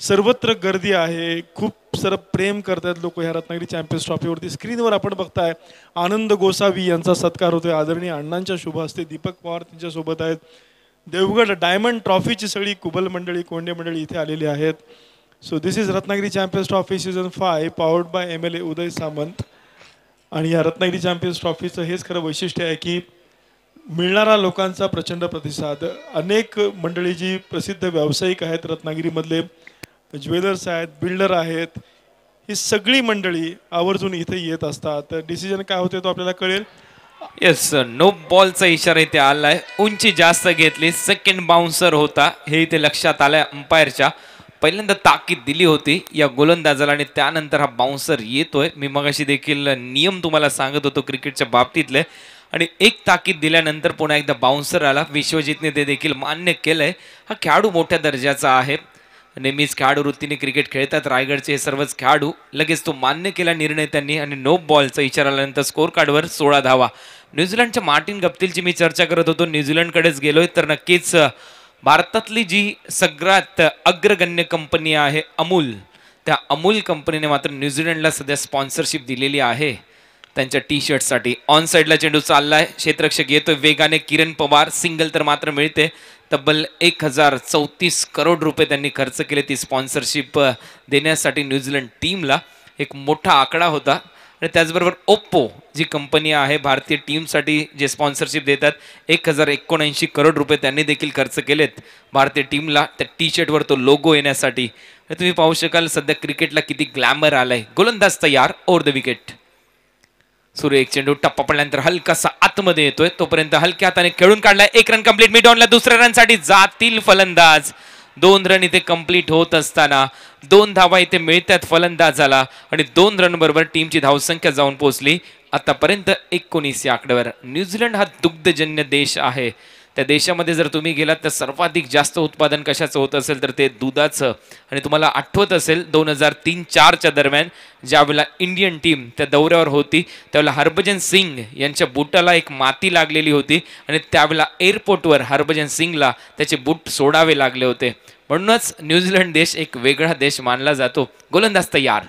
सर्वत्र गर्दी आहे. खूप सारं प्रेम करतात लोक ह्या रत्नागिरी चॅम्पियन्स ट्रॉफीवरती स्क्रीनवर आपण बघताय आनंद गोसावी यांचा सत्कार होतोय. आदरणीय अण्णांच्या शुभ हस्ते दीपक पवार त्यांच्यासोबत आहेत. देवगड डायमंड ट्रॉफीची सगळी कुबल मंडळी कोंडे मंडळी इथे आलेली आहेत. So this is Ratnagiri champions trophy season five powered by M L A Uday Samant आणि या रत्नागिरी चॅम्पियन्स ट्रॉफीचं हेच खरं वैशिष्ट्य आहे की मिळणारा लोकांचा प्रचंड प्रतिसाद. अनेक मंडळी जी प्रसिद्ध व्यावसायिक आहेत रत्नागिरीमधले ज्वेलर्स आहेत बिल्डर आहेत ही सगळी मंडळी आवर्जून इथे येत असतात. डिसिजन काय होते तो आपल्याला कळेल? येस नो बॉलचा इशारा इथे आलाय. उंची जास्त घेतली. सेकंड बाउन्सर होता. हे इथे लक्षात आलंय. अंपायरच्या पहिल्यांदा ताकीद दिली होती या गोलंदाजाला आणि त्यानंतर हा बाउन्सर येतोय. मी मगाशी देखील नियम तुम्हाला सांगत होतो क्रिकेटच्या बाबतीतले. आणि एक ताकीद दिल्यानंतर पुन्हा एकदा बाउन्सर आला. विश्वजितने ते देखील मान्य केलंय. हा खेळाडू मोठ्या दर्जाचा आहे. नेहमीच खेळाडू वृत्तीने क्रिकेट खेळतात. रायगडचे हे सर्वच खेळाडू लगेच तो मान्य केला निर्णय त्यांनी आणि नो बॉलचा इशारा आल्यानंतर स्कोर कार्डवर सोळा धावा. न्यूझीलंडच्या मार्टिन गप्तीलची मी चर्चा करत होतो. न्यूझीलंडकडेच गेलोय. तर नक्कीच भारतातली जी सगळ्यात अग्रगण्य कंपनी आहे अमूल त्या अमूल कंपनीने मात्र न्यूझीलंडला सध्या स्पॉन्सरशिप दिलेली आहे. त्यांच्या टी शर्टसाठी ऑन साईडला चेंडू चाललाय. क्षेत्रक्षक येतोय वेगाने. किरण पवार सिंगल तर मात्र मिळते. तब्बल एक हजार चौतीस करोड रुपये त्यांनी खर्च केले ती स्पॉन्सरशिप देण्यासाठी न्यूझीलंड टीमला एक मोठा आकडा होता. आणि त्याचबरोबर ओप्पो जी कंपनी आहे भारतीय टीमसाठी जे स्पॉन्सरशिप देतात एक हजार एकोणऐंशी करोड रुपये त्यांनी देखील खर्च केलेत भारतीय टीमला त्या टी शर्टवर तो लोगो येण्यासाठी. तुम्ही पाहू शकाल सध्या क्रिकेटला किती ग्लॅमर आलाय. गोलंदाज तयार ओव्हर द विकेट सूर्य एक चेंडू टप्पा पडल्यानंतर हलकासा आतमध्ये येतोय. तोपर्यंत हलक्या हाताने खेळून काढलाय. एक रन कंप्लीट मिड ऑनला दुसऱ्या रनसाठी जातील फलंदाज. दोन रन इथे कंप्लीट होत असताना दोन धावा इथे मिळतात फलंदाजाला आणि दोन रन बरोबर टीमची धावसंख्या जाऊन पोहोचली. आतापर्यंत एकोणीस या आकड्यावर न्यूझीलंड हा दुग्धजन्य देश आहे. त्या देशामध्ये जर तुम्ही गेलात तर सर्वाधिक जास्त उत्पादन कशाचं होत असेल तर ते दुधाचं. आणि तुम्हाला आठवत असेल दोन हजार तीन चारच्या दरम्यान ज्यावेळेला इंडियन टीम त्या दौऱ्यावर होती त्यावेळेला हरभजन सिंग यांच्या बुटाला एक माती लागलेली होती आणि त्यावेळेला एअरपोर्टवर हरभजन सिंगला त्याचे बूट सोडावे लागले होते. म्हणूनच न्यूझीलंड देश एक वेगळा देश मानला जातो. गोलंदाज तयार.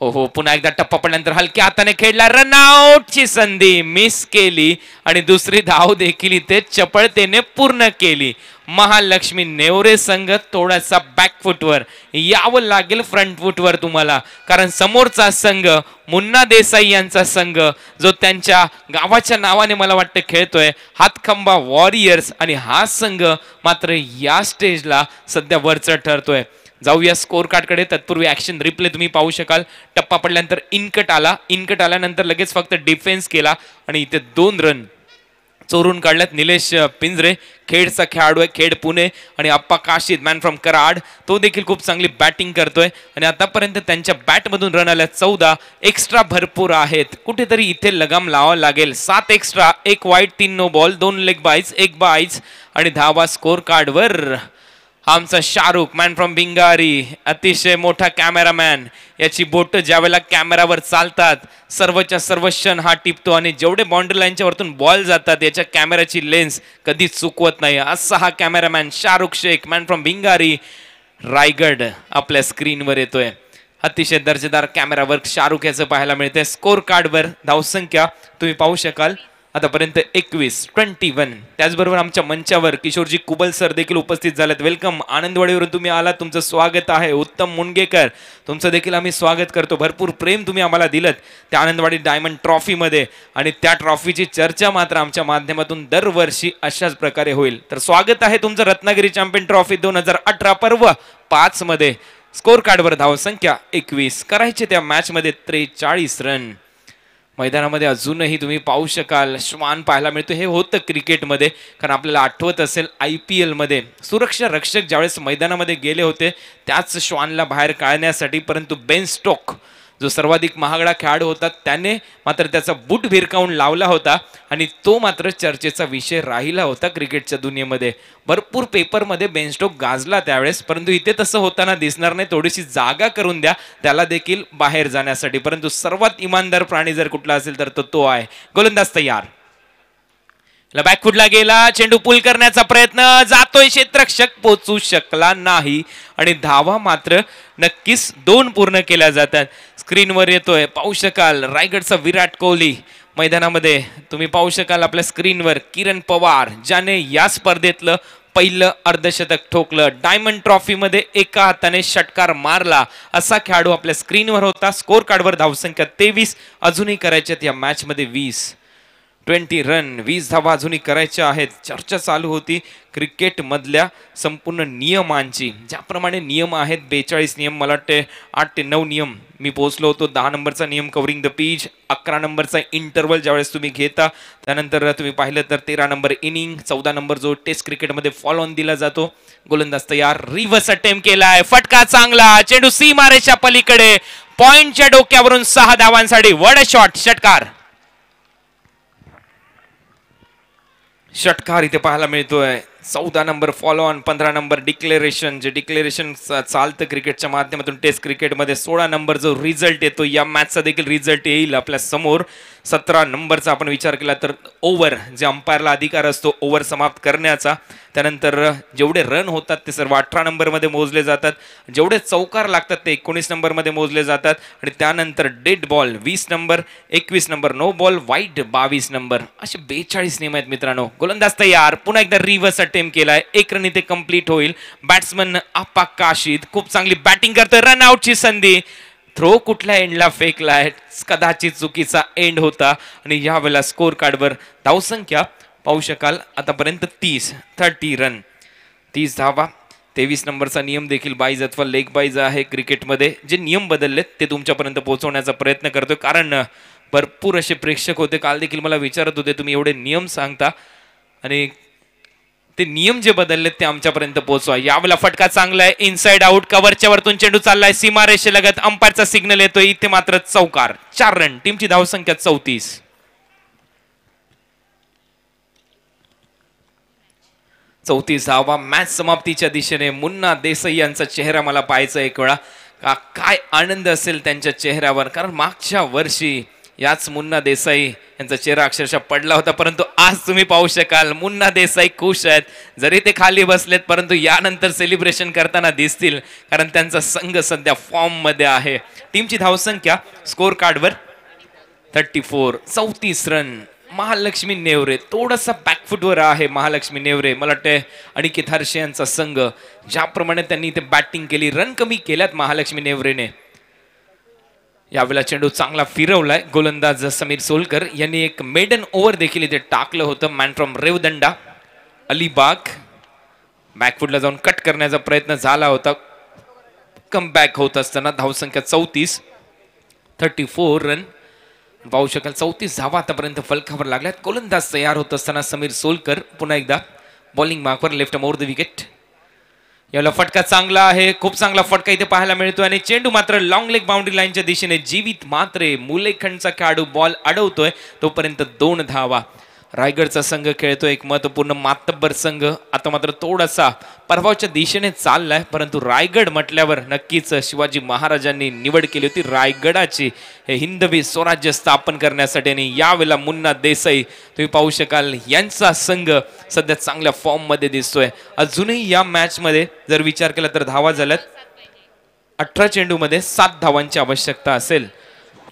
ओहो पुन्हा एकदा टप्पा पडल्यानंतर हलक्या हाताने खेळला. रनआउटची संधी मिस केली आणि दुसरी धाव देखील इथे चपळतेने पूर्ण केली. महालक्ष्मी नेवरे संघ थोडासा बॅकफुटवर यावं लागेल फ्रंट फुटवर तुम्हाला. कारण समोरचा संघ मुन्ना देसाई यांचा संघ जो त्यांच्या गावाच्या नावाने मला वाटतं खेळतोय हातखंबा वॉरियर्स आणि हा संघ मात्र या स्टेजला सध्या वरचढ ठरतोय. जाऊया स्कोर कार्डकडे तत्पूर्वी ॲक्शन रिप्ले तुम्ही पाहू शकाल. टप्पा पडल्यानंतर इनकट आला. इनकट आल्यानंतर लगेच फक्त डिफेन्स केला. आणि इथे दोन रन चोरून काढल्यात निलेश पिंजरे. खेडचा खेळाडू आहे खेड पुणे. आणि अप्पा काशीद मॅन फ्रॉम कराड. तो देखील खूप चांगली बॅटिंग करतोय. आणि आतापर्यंत त्यांच्या बॅटमधून रन आल्या चौदा. एक्स्ट्रा भरपूर आहेत. कुठेतरी इथे लगाम लावा लागेल. सात एक्स्ट्रा एक वाईट तीन नो बॉल दोन लेग बाईज एक बाईज आणि धावा स्कोर कार्डवर आमचा शाहरुख मॅन फ्रॉम बिंगारी अतिशय मोठा कॅमेरामॅन याची बोटं ज्यावेळेला कॅमेरावर चालतात सर्वच्या सर्व क्षण हा टिपतो आणि जेवढे बाउंड्री लाईनच्या वरतून बॉल जातात याच्या कॅमेराची लेन्स कधीच चुकवत नाही. असा हा cameraman Shahrukh Shaikh man from Bhingari Raigad आपल्या स्क्रीनवर येतोय. अतिशय दर्जेदार कॅमेरावर शाहरुख याचं पाहायला मिळतंय. स्कोर कार्डवर धावसंख्या तुम्ही पाहू शकाल. आतापर्यंत एकवीस ट्वेंटी वन त्याचबरोबर आमच्या मंचावर किशोरजी कुबल सर देखील उपस्थित झालेत. वेलकम आनंदवाडीवरून तुम्ही आलात. तुमचं स्वागत आहे. उत्तम मुनगेकर. तुमचं देखील आम्ही स्वागत करतो. भरपूर प्रेम तुम्ही आम्हाला दिलं त्या आनंदवाडी डायमंड ट्रॉफीमध्ये आणि त्या ट्रॉफीची चर्चा मात्र आमच्या माध्यमातून दरवर्षी अशाच प्रकारे होईल. तर स्वागत आहे तुमचं रत्नागिरी चॅम्पियन ट्रॉफी दोन हजार अठरा पर्व पाचमध्ये स्कोर कार्डवर धावसंख्या एकवीस. करायचे त्या मॅचमध्ये त्रेचाळीस रन मैदानामध्ये अजूनही तुम्ही पाहू शकाल श्वान पाहायला मिळतो. हे होतं क्रिकेटमध्ये कारण आपल्याला आठवत असेल आय पी एलमध्ये. सुरक्षा रक्षक ज्यावेळेस मैदानामध्ये गेले होते त्याच श्वानला बाहेर काढण्यासाठी परंतु बेन स्टोक जो सर्वाधिक महागडा खेळाडू होता त्याने मात्र त्याचा बूट भिरकावून लावला होता आणि तो मात्र चर्चेचा विषय राहिला होता क्रिकेटच्या दुनियेमध्ये. भरपूर पेपरमध्ये बेनस्टोक गाजला त्यावेळेस परंतु इथे तसं होताना दिसणार नाही. थोडीशी जागा करून द्या त्याला देखील बाहेर जाण्यासाठी. परंतु सर्वात इमानदार प्राणी जर कुठला असेल तर तो तो आहे. गोलंदाज तयार. बॅक फुटला गेला चेंडू पुल करण्याचा प्रयत्न जातोय क्षेत्रक्षक पोचू शकला नाही. आणि धावा मात्र नक्कीच दोन पूर्ण केल्या जातात. स्क्रीनवर येतोय. पाहू शकाल रायगडचा विराट कोहली मैदानामध्ये. तुम्ही पाहू शकाल आपल्या स्क्रीनवर किरण पवार ज्याने या स्पर्धेतलं पहिलं अर्धशतक ठोकलं. डायमंड ट्रॉफीमध्ये एका हाताने षटकार मारला. असा खेळाडू आपल्या स्क्रीनवर होता. स्कोर कार्डवर धावसंख्या तेवीस अजूनही करायच्यात या मॅचमध्ये वीस. ट्वेंटी रन वीस धावा अजूनही करायच्या आहेत. चर्चा चालू होती. क्रिकेटमधल्या संपूर्ण नियमांची ज्याप्रमाणे नियम आहेत बेचाळीस नियम मला वाटते आठ ते नऊ नियम मी पोहोचलो होतो. दहा नंबरचा नियम कवरिंग द पीच अकरा नंबरचा इंटरवल ज्यावेळेस तुम्ही घेता त्यानंतर तुम्ही पाहिलं तर तेरा नंबर इनिंग चौदा नंबर जो टेस्ट क्रिकेटमध्ये फॉलो ऑन दिला जातो. गोलंदाज तयार रिव्हर्स अटेम्प्ट केलाय. फटका चांगला चेंडू सी मारेच्या पलीकडे. पॉइंटच्या डोक्यावरून सहा धावांसाठी वड शॉट षटकार. षटकार इथे पाहायला मिळतोय. चौदा नंबर फॉलो ऑन पंधरा नंबर डिक्लेरेशन जे डिक्लेरेशन चालतं क्रिकेटच्या माध्यमातून टेस्ट क्रिकेटमध्ये सोळा नंबर जो रिझल्ट येतो या मॅचचा देखील रिझल्ट येईल आपल्यासमोर. सतरा नंबरचा आपण विचार केला तर ओव्हर जे अंपायरला अधिकार असतो ओव्हर समाप्त करण्याचा. त्यानंतर जेवढे रन होतात ते सर्व अठरा नंबरमध्ये मोजले जातात. जेवढे चौकार लागतात ते एकोणीस नंबरमध्ये मोजले जातात. आणि त्यानंतर डेड बॉल वीस नंबर एकवीस नंबर नो बॉल वाईट बावीस नंबर असे बेचाळीस नियम आहेत मित्रांनो. गोलंदाज तयार. पुन्हा एकदा रिव्हर्स अटेम्प्ट केलाय. एक रन इथे कंप्लीट होईल. बॅट्समन आपा काशीद खूप चांगली बॅटिंग करतोय. रन आउटची संधी. थ्रो कुठल्या एंडला फेकलाय? कदाचित चुकीचा एंड होता. आणि यावेळेला स्कोर कार्डवर धावसंख्या पाहू शकाल. आतापर्यंत तीस. थर्टी रन तीस धावा. तेवीस नंबरचा नियम देखील बाईज अथवा लेग बाईज आहे क्रिकेटमध्ये. जे नियम बदललेत ते तुमच्यापर्यंत पोहोचवण्याचा प्रयत्न करतोय. कारण भरपूर असे प्रेक्षक होते. काल देखील मला विचारत होते तुम्ही एवढे नियम सांगता? आणि ते नियम जे बदललेत ते आमच्यापर्यंत पोहोचवा. यावेळेला फटका चांगला आहे. इनसाइड आउट कव्हरच्या वरतून चेंडू चाललाय. सीमारेषे लगत अंपायरचा सिग्नल येतोय. इथे मात्र चौकार. चार रन टीमची धावसंख्या चौतीस. चौतीसावा मॅच समाप्तीच्या दिशेने मुन्ना देसाई यांचा चेहरा मला पाहायचा एक वेळा. का काय आनंद असेल त्यांच्या चेहऱ्यावर? कारण मागच्या वर्षी याच मुन्ना देसाई यांचा चेहरा अक्षरशः पडला होता. परंतु आज तुम्ही पाहू शकाल मुन्ना देसाई खुश आहेत. जरी ते खाली बसलेत परंतु यानंतर सेलिब्रेशन करताना दिसतील. कारण त्यांचा संघ सध्या फॉर्ममध्ये आहे. टीमची धावसंख्या स्कोअर कार्डवर थर्टी फोर चौतीस रन महालक्ष्मी नेवरे थोडासा बॅकफुटवर आहे महालक्ष्मी नेवरे मला वाटतं अनिकेत हर्षे यांचा संघ ज्याप्रमाणे त्यांनी इथे बॅटिंग केली रन कमी केल्यात महालक्ष्मी नेवरेने. यावेळेला चेंडू चांगला फिरवलाय गोलंदाज समीर सोलकर यांनी एक मेडन ओव्हर देखील इथे टाकलं होतं मॅन फ्रॉम रेवदंडा. अलिबाग बॅकफुटला जाऊन कट करण्याचा प्रयत्न झाला होता. कम बॅक होत असताना धावसंख्या चौतीस थर्टी फोर रन पाहू शकाल. चौतीस धावा आतापर्यंत फलकावर लागल्यात. गोलंदाज तयार होत असताना समीर सोलकर पुन्हा एकदा बॉलिंग मार्कवर लेफ्ट मोर द विकेट याला फटका चांगला आहे. खूप चांगला फटका इथे पाहायला मिळतो आणि चेंडू मात्र लॉंग लेग बाउंड्री लाईनच्या दिशेने जीवित मात्रे मुलेखंडचा खेळाडू बॉल अडवतोय. तोपर्यंत दोन धावा रायगडचा संघ खेळतो एक महत्त्वपूर्ण मातब्बर संघ. आता मात्र थोडासा परभावच्या दिशेने चाललाय परंतु रायगड म्हटल्यावर नक्कीच शिवाजी महाराजांनी निवड केली होती. रायगडाची हे हिंदवी स्वराज्य स्थापन करण्यासाठी आणि यावेळेला मुन्ना देसाई तुम्ही पाहू शकाल यांचा संघ सध्या चांगल्या फॉर्ममध्ये दिसतोय. अजूनही या मॅचमध्ये जर विचार केला तर धावा झाल्यात. अठरा चेंडूमध्ये सात धावांची आवश्यकता असेल.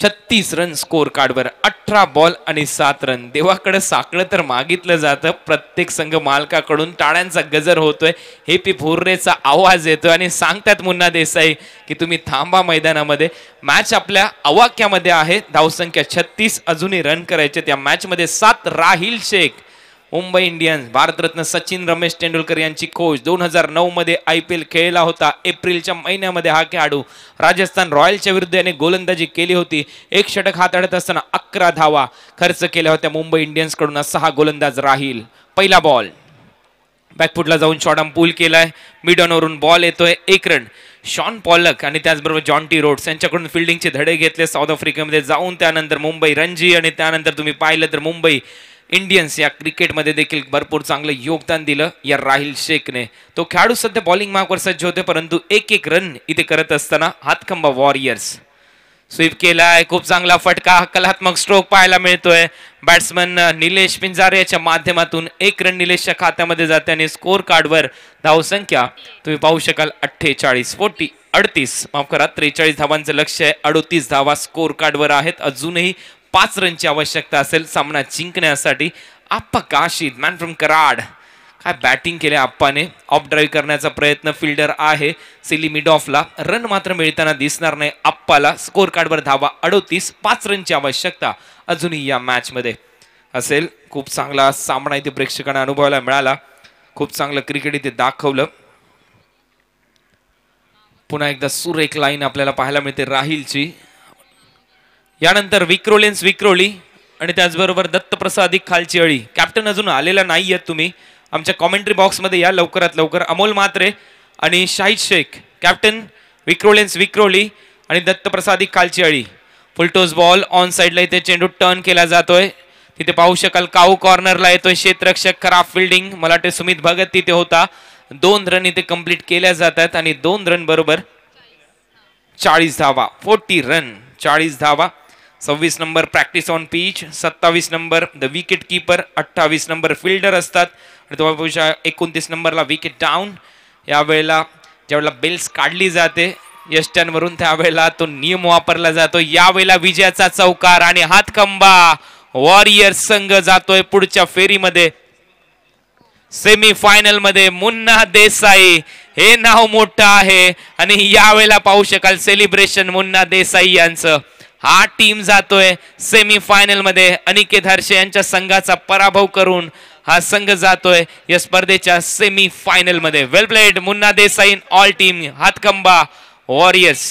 छत्तीस रन स्कोर कार्डवर अठरा बॉल आणि सात रन देवाकडे साकडं तर मागितलं जातं. प्रत्येक संघ मालकाकडून टाळ्यांचा गजर होतोय. हे पी फोर्रेचा आवाज येतोय आणि सांगतात मुन्ना देसाई की तुम्ही थांबा मैदानामध्ये. मॅच आपल्या अवाक्यामध्ये आहे. धावसंख्या छत्तीस अजूनही रन करायचे. त्या मॅचमध्ये सात राहील शेख. मुंबई इंडियन्स भारतरत्न सचिन रमेश तेंडुलकर यांची कोच दोन हजार नऊ मध्ये आय पी एल खेळला होता. एप्रिलच्या महिन्यामध्ये हा खेळाडू राजस्थान रॉयलच्या विरुद्ध याने गोलंदाजी केली होती. एक षटक हाताळत असताना अकरा धावा खर्च केल्या होत्या. मुंबई इंडियन्सकडून गोलंदाज राहील. पहिला बॉल. बॅकफुटला जाऊन शॉटम पूल केलाय. मिड वरून बॉल येतोय. एक रन. शॉन पॉलक आणि त्याचबरोबर जॉन्टी रोड्स यांच्याकडून फिल्डिंगचे धडे घेतले. साऊथ आफ्रिकेमध्ये जाऊन त्यानंतर मुंबई रणजी आणि त्यानंतर तुम्ही पाहिलं तर मुंबई इंडियन्स या क्रिकेटमध्ये देखील भरपूर चांगलं योगदान दिलं या राहिल शेखने. तो खेळाडू सध्या बॉलिंग मार्कवर सज्ज होते परंतु एक एक रन इथे करत असताना हातखंबा वॉरियर्स स्वीप केलाय खूप चांगला फटका कलात्मक स्ट्रोक पाहायला मिळतोय. बॅट्समन निलेश पिंजारे याच्या माध्यमातून एक रन निलेशच्या खात्यामध्ये जाते आणि स्कोर कार्डवर धावसंख्या तुम्ही पाहू शकाल अठ्ठेचाळीस फोर्टी अडतीस. माफ करा त्रेचाळीस धावांचं लक्ष आहे. अडोतीस धावा स्कोर कार्डवर आहेत. अजूनही पाच रनची आवश्यकता असेल सामना जिंकण्यासाठी. Appa Kashid man from Karad. काय बॅटिंग केले आप्पाने? ऑफ ड्राईव्ह करण्याचा प्रयत्न फिल्डर आहे. सिली मिड ऑफला रन मात्र मिळताना दिसणार नाही आप्पाला. स्कोर कार्डवर धावा अडोतीस. पाच रनची आवश्यकता अजूनही या मॅचमध्ये असेल. खूप चांगला सामना इथे प्रेक्षकांना अनुभवायला मिळाला. खूप चांगलं क्रिकेट इथे दाखवलं. पुन्हा एकदा सुरेख लाईन आपल्याला पाहायला मिळते राहीलची. यानंतर विक्रोलेन्स विक्रोली आणि त्याचबरोबर दत्तप्रसादिक खालची अळी. कॅप्टन अजून आलेला नाही आहेत तुम्ही. आमच्या कॉमेंट्री बॉक्समध्ये या लवकरात लवकर. अमोल मात्रे आणि शाहिद शेख. कॅप्टन विक्रोलेन्स विक्रोली आणि दत्तप्रसादिक खालची अळी. फुलटोस बॉल ऑन साईडला इथे चेंडू टर्न केला जातोय. तिथे पाहू शकाल काऊ कॉर्नरला येतोय क्षेत्ररक्षक खराब फिल्डिंग मला वाटते सुमित भगत तिथे होता. दोन रन इथे कंप्लीट केल्या जातात आणि दोन रन बरोबर चाळीस धावा. फोर्टी रन चाळीस धावा. सव्वीस नंबर प्रॅक्टिस ऑन पीच सत्तावीस नंबर द विकेट कीपर अठ्ठावीस नंबर फिल्डर असतात. आणि तुम्हाला एकोणतीस नंबरला विकेट डाऊन यावेळेला ज्यावेळेला बेल्स काढली जाते यष्ट्यांवरून त्यावेळेला तो नियम वापरला जातो. यावेळेला विजयाचा चौकार आणि हातखंबा वॉरियर संघ जातोय पुढच्या फेरीमध्ये. सेमी फायनलमध्ये मुन्ना देसाई हे नाव मोठं आहे. आणि यावेळेला पाहू शकाल सेलिब्रेशन मुन्ना देसाई यांचं. हा टीम जातोय सेमीफायनलमध्ये अनिकेत हर्षे यांच्या संघाचा पराभव करून हा संघ जातोय या स्पर्धेच्या सेमी फायनलमध्ये. वेल प्लेड मुन्ना देसाईन ऑल टीम हातकंबा वॉरियर्स